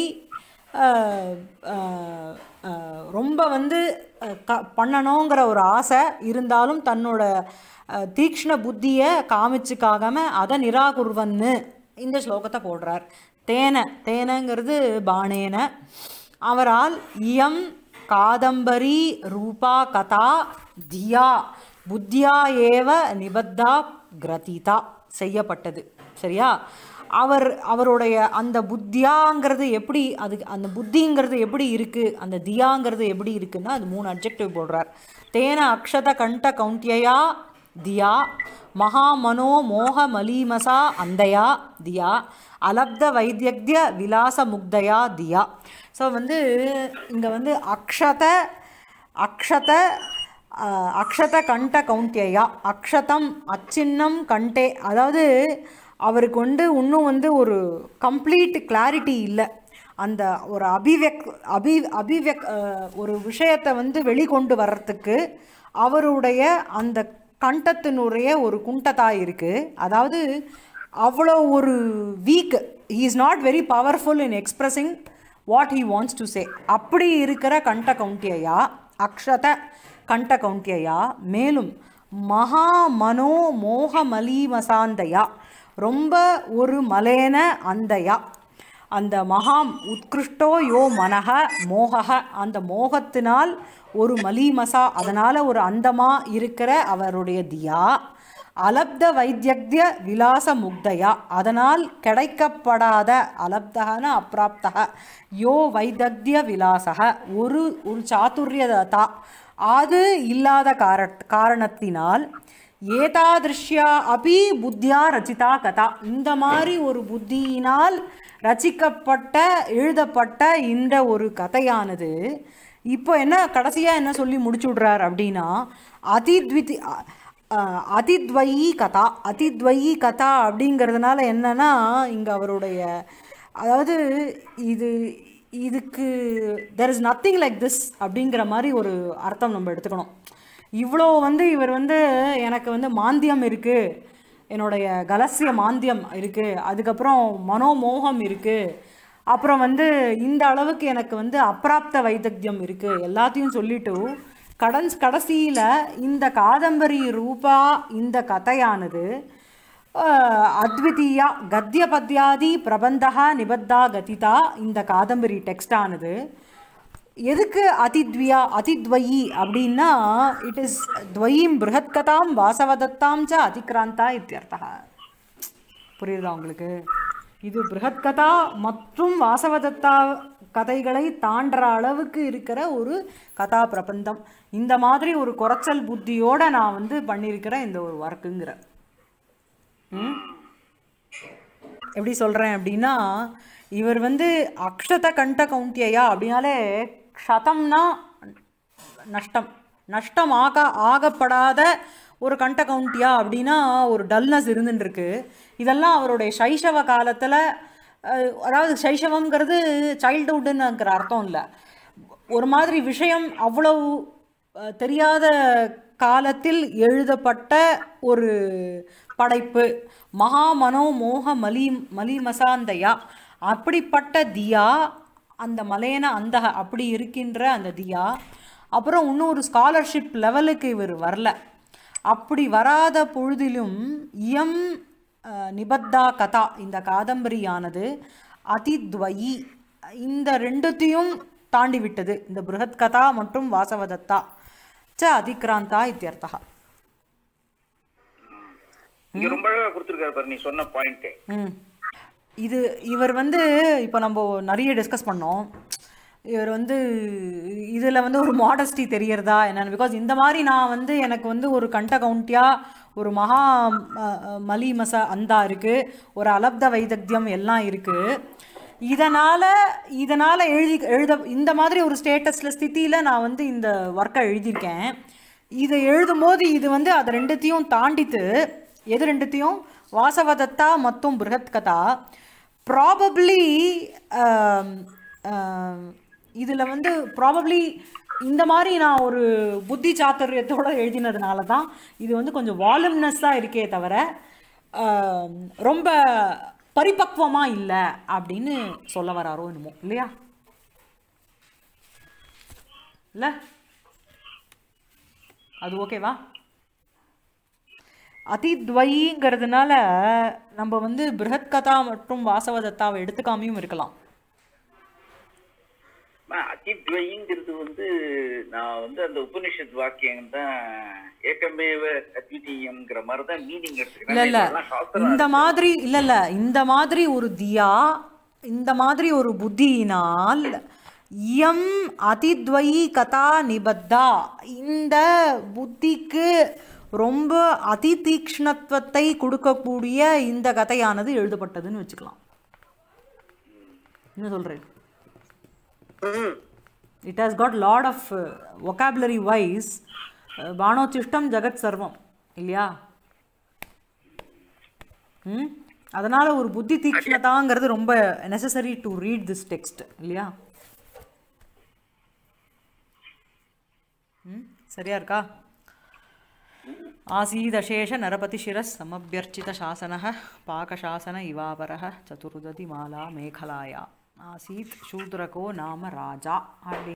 A: ரொம்ப வந்து க பண்ணணுங்கிற ஒரு ஆசை இருந்தாலும் தன்னோட தீக்ஷ்ண புத்தியை காமிச்சுக்காகாம அதை நிராகுர்வன்னு இந்த ஸ்லோகத்தை போடுறார். தேன தேனங்கிறது பாணேன. அவரால் இயம் காதம்பரி ரூபா கதா தியா புத்தியா ஏவ நிபத்தா கிரதிதா செய்யப்பட்டது. சரியா? அவர் அவருடைய அந்த புத்தியாங்கிறது எப்படி அது அந்த புத்திங்கிறது எப்படி இருக்குது அந்த தியாங்கிறது எப்படி இருக்குன்னா அது மூணு அப்ஜெக்டிவ் போடுறார். தேன அக்ஷத கண்ட கௌந்தியா தியா. மகாமனோ மோக மலீமசா அந்தயா தியா. அலப்த வைத்திய விலாச முக்தயா தியா. ஸோ வந்து இங்கே வந்து அக்ஷத அக்ஷத அக்ஷத கண்ட கௌந்தியா அக்ஷதம் அச்சின்னம் கண்டே அதாவது அவருக்கு வந்து இன்னும் வந்து ஒரு கம்ப்ளீட் கிளாரிட்டி இல்லை. அந்த ஒரு அபிவெக் அபி அபிவெக் ஒரு விஷயத்தை வந்து வெளிக்கொண்டு வர்றதுக்கு அவருடைய அந்த கண்டத்தினுடைய ஒரு குண்டத்தாக இருக்குது அதாவது அவ்வளோ ஒரு week he is not very powerful in expressing what he wants to say அப்படி இருக்கிற கண்ட கவுண்டியா அக்ஷத கண்ட கவுண்டியா மேலும் மகா மனோ மோக மலீமசாந்தையா ரொம்ப ஒரு மலேன அந்தயா. அந்த மகாம் உத்கிருஷ்டோ யோ மனக மோகக அந்த மோகத்தினால் ஒரு மலீமசா அதனால் ஒரு அந்தமா இருக்கிற அவருடைய தியா. அலப்த வைத்தியக்ய விலாச முக்தயா. அதனால் கிடைக்கப்படாத அலப்தகன அப்பிராப்தக யோ வைத்திய விலாசக ஒரு ஒரு சாத்துரியதா அது இல்லாத கார காரணத்தினால் ஏதாதிருஷ்யா அபி புத்தியா ரச்சிதா கதா. இந்த மாதிரி ஒரு புத்தியினால் ரச்சிக்கப்பட்ட எழுதப்பட்ட இந்த ஒரு கதையானது இப்போ என்ன கடைசியாக என்ன சொல்லி முடிச்சு விடுறார் அப்படின்னா அதித்விதி அதித்வயி கதா. அதித்வயி கதா அப்படிங்கிறதுனால என்னன்னா இங்கே அவருடைய அதாவது இது இதுக்கு there is nothing like this அப்படிங்கிற மாதிரி ஒரு அர்த்தம் நம்ம எடுத்துக்கணும். இவ்வளோ வந்து இவர் வந்து எனக்கு வந்து மாந்தியம் இருக்குது என்னுடைய கலசிய மாந்தியம் இருக்குது அதுக்கப்புறம் மனோமோகம் இருக்குது அப்புறம் வந்து இந்த அளவுக்கு எனக்கு வந்து அப்பிராப்த வைதக்யம் இருக்குது எல்லாத்தையும் சொல்லிட்டு கடன்ஸ் கடைசியில் இந்த காதம்பரி ரூபா இந்த கதையானது அத்விதீயா கத்திய பத்யாதி பிரபந்தா நிபத்தா கதிதா இந்த காதம்பரி டெக்ஸ்டானது. எதுக்கு அதித்வியா அதித்வயி அப்படின்னா இட் இஸ் துவயீம் பிருகத்கதாம் வாசவதத்தாம் ச அதிக்ராந்தா இத்தியர்த்தா புரியுதா உங்களுக்கு? இது பிருகத்கதா மற்றும் வாசவதத்தா கதைகளை தாண்டுற அளவுக்கு இருக்கிற ஒரு கதா பிரபந்தம். இந்த மாதிரி ஒரு குறைச்சல் புத்தியோட நான் வந்து பண்ணியிருக்கிறேன் இந்த ஒரு ஒர்க்குங்கிற ம்? எப்படி சொல்கிறேன் அப்படின்னா இவர் வந்து அக்ஷத கண்ட கவுண்டியா அப்படின்னாலே க்ஷதம்னா நஷ்டம். நஷ்டம் ஆக ஆகப்படாத ஒரு கண்ட கவுண்டியா அப்படின்னா ஒரு டல்னஸ் இருந்துட்டுருக்கு இதெல்லாம் அவருடைய சைஷவ காலத்தில் அதாவது சைஷவம்ங்கிறது சைல்டுஹுட்டுங்கிற அர்த்தம் இல்லை. ஒரு மாதிரி விஷயம் அவ்வளவு தெரியாத காலத்தில் எழுதப்பட்ட ஒரு படைப்பு. மகா மோக மலி மலிமசாந்தையா அப்படிப்பட்ட தியா அந்த மலையன அந்தக அப்படி இருக்கின்ற அந்த தியா. அப்புறம் இன்னும் ஒரு ஸ்காலர்ஷிப் லெவலுக்கு இவர் வரல. அப்படி வராத பொழுதிலும் இயம் நிபத்தா கதா இந்த காதம்பரியானது அதித்வயி இந்த ரெண்டுத்தையும் தாண்டி விட்டது. இந்த பிருஹத் கதா மற்றும் வாசவதத்தா. ச அதிக்ராந்தா இத்தியர்த்தா.
B: ரொம்ப அழகா கொடுத்துருக்காரு பாரு நீ சொன்ன பாயிண்ட்
A: இது இவர் வந்து இப்போ நம்ம நிறைய டிஸ்கஸ் பண்ணோம். இவர் வந்து இதில் வந்து ஒரு மாடஸ்டி தெரியறதா என்னென்னு பிகாஸ் இந்த மாதிரி நான் வந்து எனக்கு வந்து ஒரு கண்ட கவுண்டியாக ஒரு மகா மலி மசா அந்தா இருக்குது ஒரு அலப்த வைதக்தியம் எல்லாம் இருக்குது இதனால் இதனால் எழுதி எழுத இந்த மாதிரி ஒரு ஸ்டேட்டஸில் ஸ்தித்தியில் நான் வந்து இந்த ஒர்க்கை எழுதியிருக்கேன். இதை எழுதும்போது இது வந்து அது ரெண்டுத்தையும் தாண்டித்து எது ரெண்டுத்தையும்? வாசவதத்தா மற்றும் பிருஹத் கதா ப்ராபப்ளி um, um, இதில் வந்து ப்ராபப்ளி இந்த மாதிரி நான் ஒரு புத்தி சாத்துரியத்தோடு எழுதினதுனால தான் இது வந்து கொஞ்சம் வால்யூம்னஸ்ஸாக இருக்கே தவிர um, ரொம்ப பரிபக்வமாக இல்லை அப்படின்னு சொல்ல வராரோ என்னமோ. இல்லையா? இல்லை? அது ஓகேவா அதித்வயிங்கிறதுனால நம்ம வந்து பிருஹத் கதா மற்றும் வாசவதத்தாவை எடுத்துக்காமையும் இருக்கலாம்.
B: அத்தித்வயிங்கிறது வந்து நான் வந்து அந்த உபனிஷத் வாக்கியம் தான் ஏக்கமேவ அத்விதீயம்ங்கிற மாதிரி தான் மீனிங்
A: இல்ல இல்ல. இந்த மாதிரி இல்ல இல்ல. இந்த மாதிரி ஒரு தியா இந்த மாதிரி ஒரு புத்தியினால் இயம் அதித்வயி கதா நிபத்தா. இந்த புத்திக்கு ரொம்ப அதிதீக்ஷ்ணத்துவத்தை கொடுக்கக்கூடிய இந்த கதையானது எழுதப்பட்டதுன்னு வச்சுக்கலாம். என்ன சொல்றேன்? It has got lot of vocabulary wise பானோச்சிஷ்டம் ஜெகத் சர்வம் இல்லையா? ம்? அதனால ஒரு புத்தி தீக்ஷ்ணதாங்கிறது ரொம்ப necessary to read this text இல்லையா? ம்? சரியா இருக்கா? आसीदशेष नरपतिशिरः समभ्यर्चितशासनः पाकशासन इवापरः चतुर्दधिमाला मेखलाया। आसीत् शूद्रको नाम राजा